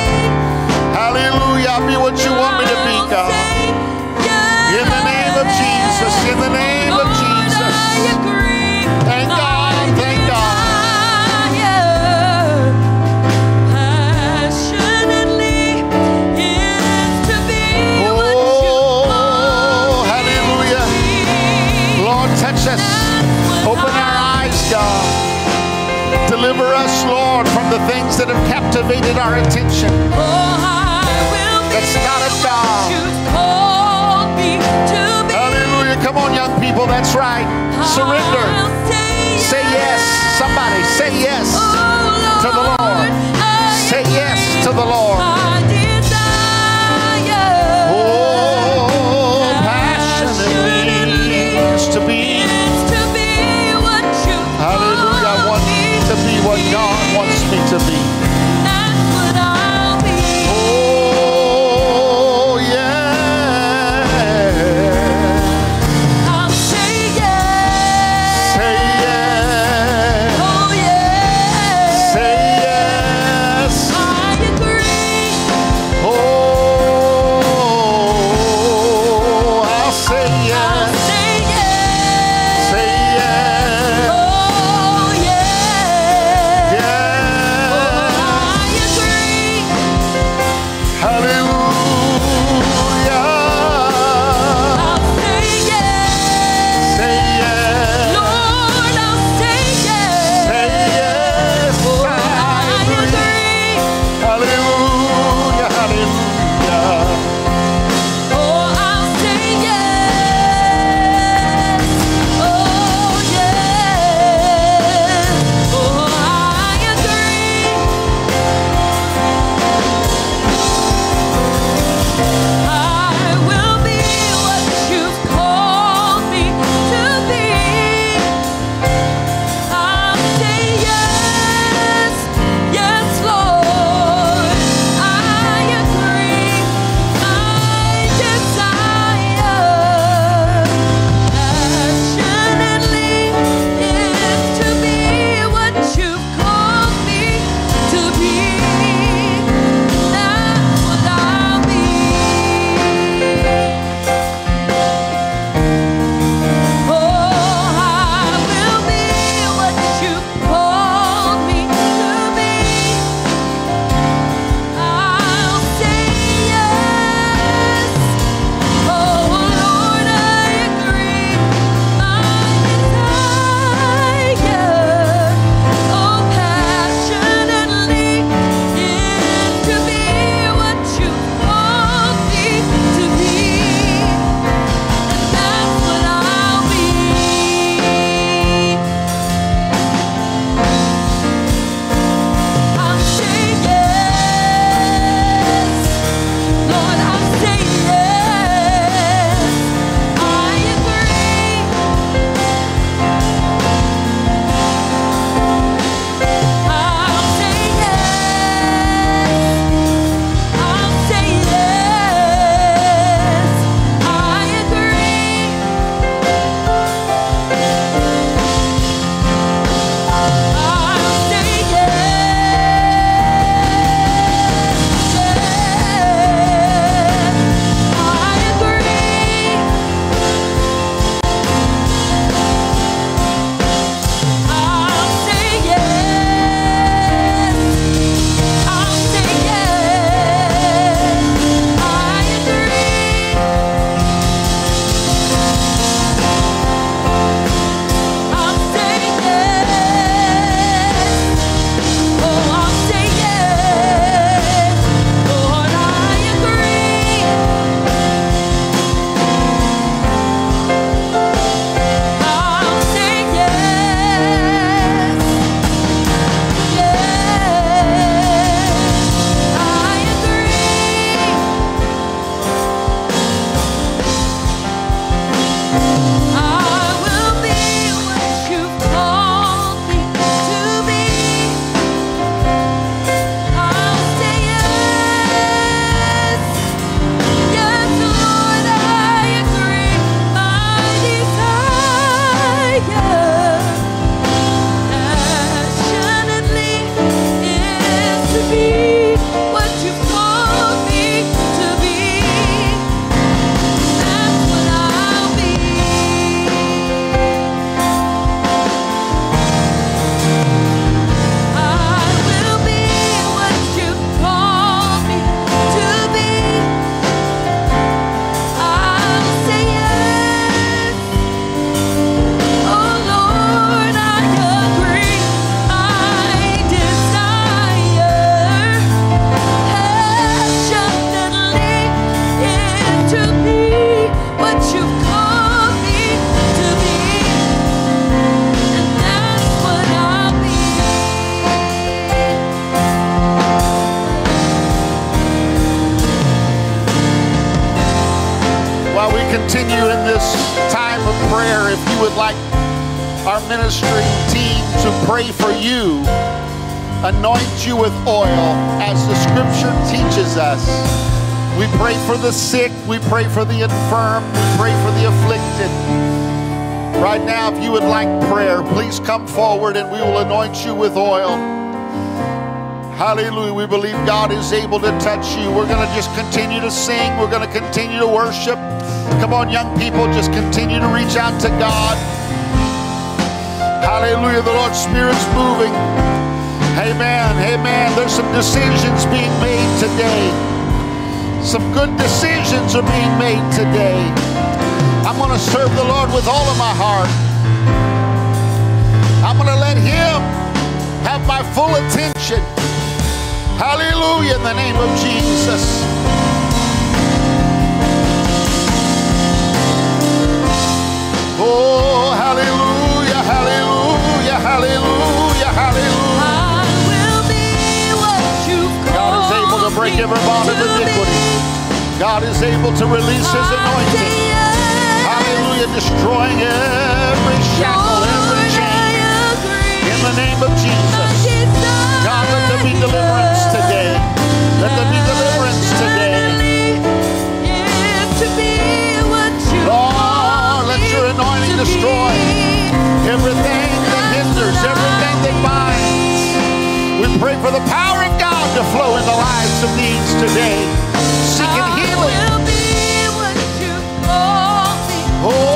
What you want me to be, God. In the name of Jesus. In the name of Jesus. Thank God. Thank God. desire passionately is to be what you Oh, hallelujah. Lord, touch us. Open our eyes God. Deliver us, Lord, from the things that have captivated our attention. Oh, That's not of God. Hallelujah. Come on, young people. That's right. Surrender. Say yes. Somebody say yes to the Lord. Say yes to the Lord. Hallelujah. We believe God is able to touch you. We're going to just continue to sing. We're going to continue to worship. Come on, young people, just continue to reach out to God. Hallelujah. The Lord's Spirit's moving. Amen. Amen. There's some decisions being made today. Some good decisions are being made today. I'm going to serve the Lord with all of my heart. I'm going to let Him have my full attention. Hallelujah in the name of Jesus. Oh, hallelujah, hallelujah, hallelujah, hallelujah. I will be what you God is able to break every bond of iniquity. God is able to release His anointing. Hallelujah, destroying every shackle, every chain. In the name of Jesus. God, let there be deliverance. Let there be deliverance today. Lord, let your anointing destroy everything that hinders, everything that binds. We pray for the power of God to flow in the lives of these today, seeking healing. Oh,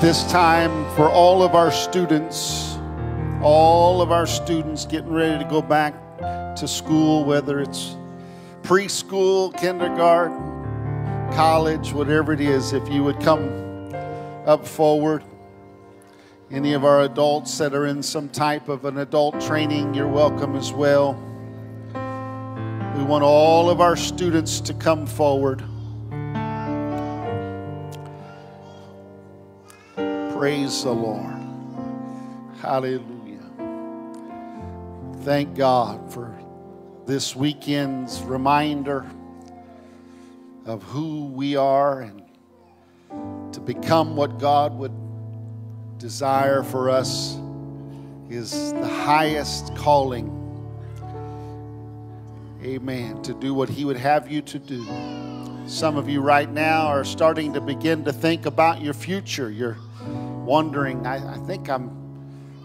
this time for all of our students, all of our students getting ready to go back to school, whether it's preschool, kindergarten, college, whatever it is, if you would come up forward. Any of our adults that are in some type of an adult training, you're welcome as well. We want all of our students to come forward. Praise the Lord. Hallelujah. Thank God for this weekend's reminder of who we are and to become what God would desire for us is the highest calling. Amen. To do what He would have you to do. Some of you right now are starting to begin to think about your future. You're wondering, I, I think I'm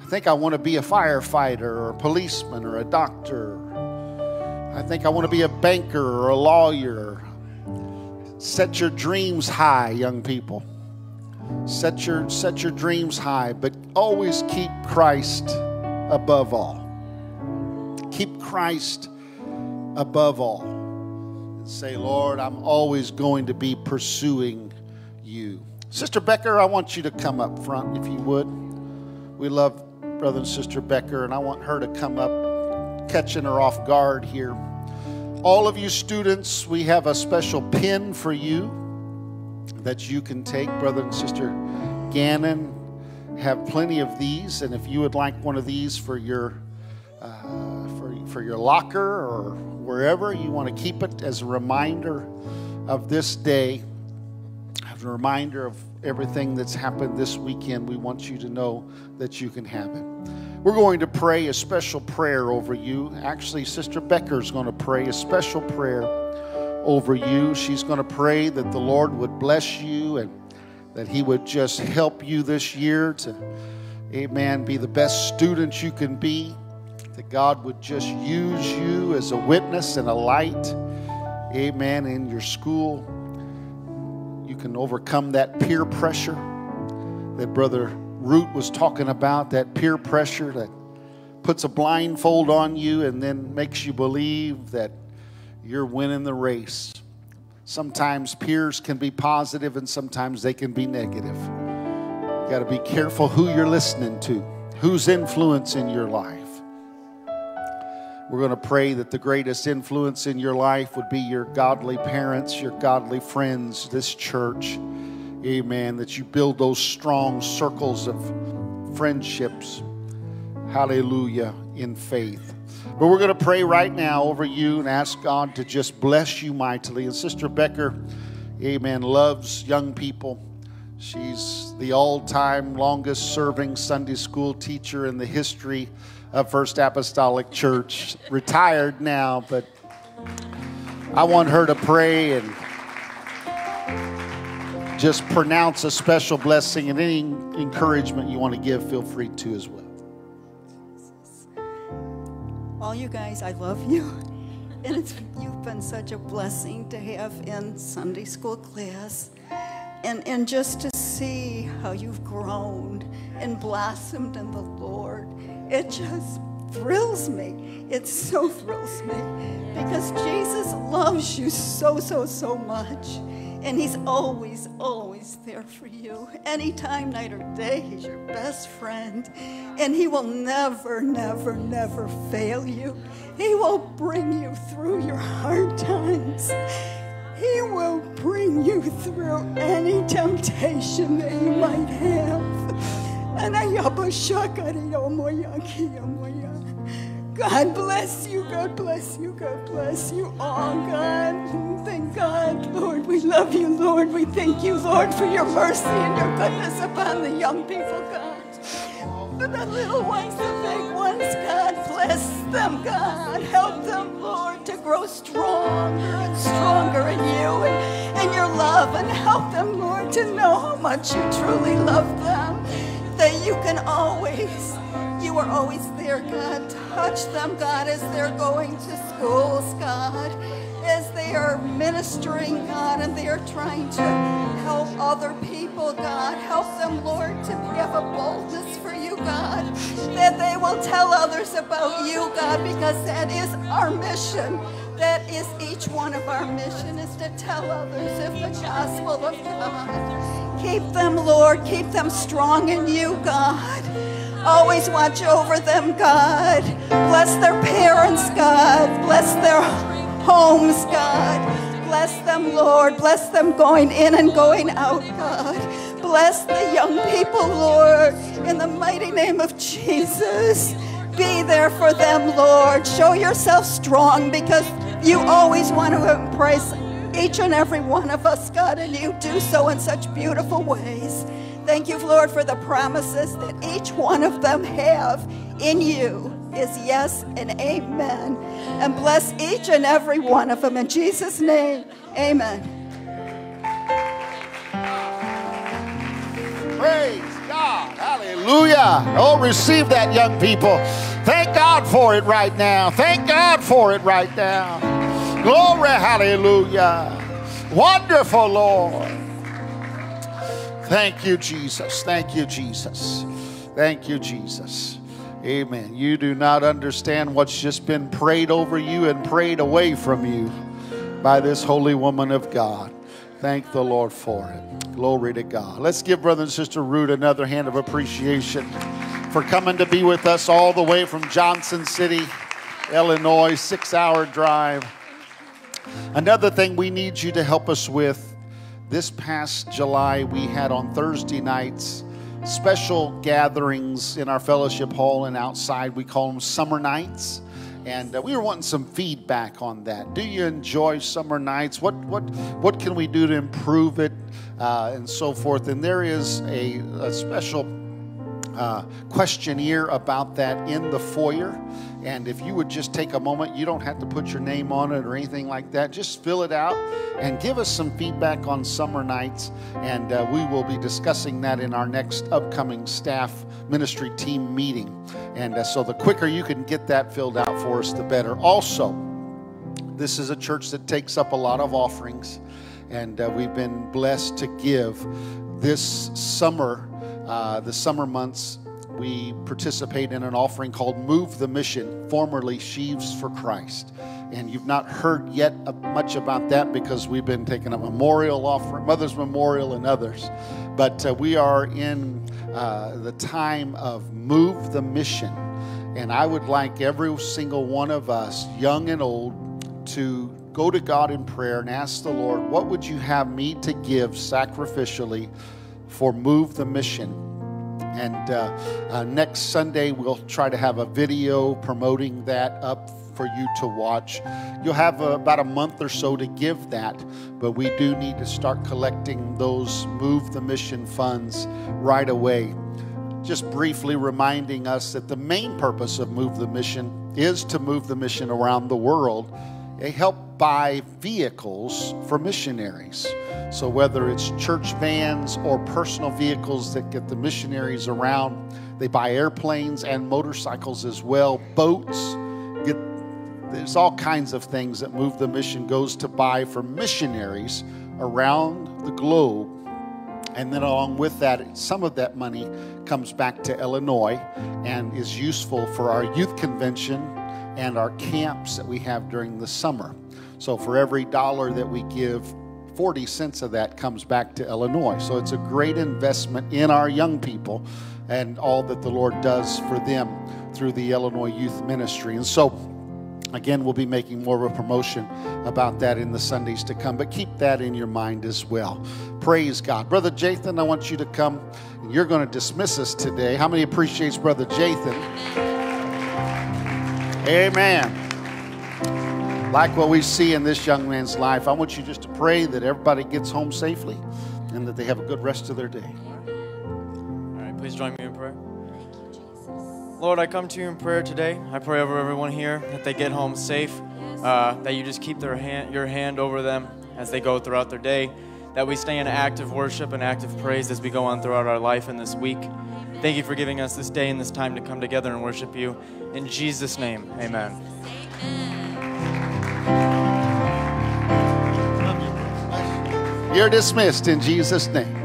I think I want to be a firefighter or a policeman or a doctor. I think I want to be a banker or a lawyer. Set your dreams high, young people. Set your set your dreams high, but always keep Christ above all. Keep Christ above all. And say, Lord, I'm always going to be pursuing. Sister Becker, I want you to come up front if you would. We love Brother and Sister Becker, and I want her to come up, catching her off guard here. All of you students, we have a special pin for you that you can take. Brother and Sister Gannon have plenty of these, and if you would like one of these for your uh, for, for your locker or wherever you want to keep it as a reminder of this day, a reminder of everything that's happened this weekend, we want you to know that you can have it. We're going to pray a special prayer over you. Actually, Sister Becker is going to pray a special prayer over you. She's going to pray that the Lord would bless you and that He would just help you this year to, amen, be the best student you can be. That God would just use you as a witness and a light, amen, in your school. You can overcome that peer pressure that Brother Root was talking about, that peer pressure that puts a blindfold on you and then makes you believe that you're winning the race. Sometimes peers can be positive and sometimes they can be negative. You got to be careful who you're listening to, who's influencing your life. We're going to pray that the greatest influence in your life would be your godly parents, your godly friends, this church. Amen. That you build those strong circles of friendships. Hallelujah. In faith. But we're going to pray right now over you and ask God to just bless you mightily. And Sister Becker, amen, loves young people. She's the all time longest serving Sunday school teacher in the history of First Apostolic Church. Retired now, but I want her to pray and just pronounce a special blessing and any encouragement you want to give, feel free to as well. all you guys, I love you. And it's, you've been such a blessing to have in Sunday school class. And, and just to see how you've grown and blossomed in the Lord, it just thrills me. It so thrills me because Jesus loves you so, so, so much. And he's always, always there for you. Anytime, night or day, he's your best friend. And he will never, never, never fail you. He will bring you through your hard times. He will bring you through any temptation that you might have. And I God bless you, God bless you, God bless you all, God. Thank God, Lord. We love you, Lord. We thank you, Lord, for your mercy and your goodness upon the young people, God. For the little ones, the big ones, God bless them, God. Help them, Lord, to grow stronger and stronger in you and, and your love. And help them, Lord, to know how much you truly love them. That you can always you are always there, God. Touch them, God, as they're going to schools, God, as they are ministering, God, and they are trying to help other people. God. Help them, Lord, to have a boldness for you, God, that they will tell others about you, God, because that is our mission. That is each one of our mission is to tell others of the gospel of God. Keep them, Lord. Keep them strong in you, God. Always watch over them, God. Bless their parents, God. Bless their homes, God. Bless them, Lord. Bless them going in and going out, God. Bless the young people, Lord, in the mighty name of Jesus. Be there for them, Lord. Show yourself strong because you always want to embrace each and every one of us, God, and you do so in such beautiful ways. Thank you, Lord, for the promises that each one of them have in you is yes and amen. And bless each and every one of them in Jesus' name. Amen. Praise God. Hallelujah. Oh, receive that, young people. Thank God for it right now. Thank God for it right now. Glory. Hallelujah. Wonderful, Lord. Thank you, Jesus. Thank you, Jesus. Thank you, Jesus. Amen. You do not understand what's just been prayed over you and prayed away from you by this holy woman of God. Thank the Lord for it. Glory to God. Let's give Brother and Sister Root another hand of appreciation for coming to be with us all the way from Johnson City, Illinois, six hour drive. Another thing we need you to help us with this past July, we had on Thursday nights special gatherings in our fellowship hall and outside. We call them summer nights. And uh, we were wanting some feedback on that. Do you enjoy summer nights? What, what, what can we do to improve it? Uh, and so forth. And there is a, a special uh, questionnaire about that in the foyer. And if you would just take a moment, you don't have to put your name on it or anything like that. Just fill it out and give us some feedback on summer nights. And uh, we will be discussing that in our next upcoming staff ministry team meeting. And uh, so the quicker you can get that filled out for us, the better. Also, this is a church that takes up a lot of offerings, and uh, we've been blessed to give this summer, uh, the summer months. We participate in an offering called Move the Mission, formerly Sheaves for Christ. And you've not heard yet much about that because we've been taking a memorial offering, Mother's Memorial, and others. But uh, we are in uh, the time of Move the Mission. And I would like every single one of us, young and old, to go to God in prayer and ask the Lord, what would you have me to give sacrificially for Move the Mission? And uh, uh, next Sunday, we'll try to have a video promoting that up for you to watch. You'll have uh, about a month or so to give that, but we do need to start collecting those Move the Mission funds right away just briefly reminding us that the main purpose of Move the Mission is to move the mission around the world. They help buy vehicles for missionaries. So, whether it's church vans or personal vehicles that get the missionaries around, they buy airplanes and motorcycles as well, boats. Get, there's all kinds of things that Move the Mission goes to buy for missionaries around the globe and then, along with that, some of that money comes back to Illinois and is useful for our youth convention and our camps that we have during the summer. So, for every dollar that we give, 40 cents of that comes back to Illinois. So, it's a great investment in our young people and all that the Lord does for them through the Illinois Youth Ministry. And so, Again, we'll be making more of a promotion about that in the Sundays to come, but keep that in your mind as well. Praise God. Brother Jathan, I want you to come. You're going to dismiss us today. How many appreciates Brother Jathan? Amen. Like what we see in this young man's life, I want you just to pray that everybody gets home safely and that they have a good rest of their day. All right, please join me in prayer. Lord, I come to you in prayer today. I pray over everyone here that they get home safe, uh, that you just keep their hand, your hand over them as they go throughout their day, that we stay in active worship and active praise as we go on throughout our life in this week. Thank you for giving us this day and this time to come together and worship you. In Jesus' name, amen. You're dismissed in Jesus' name.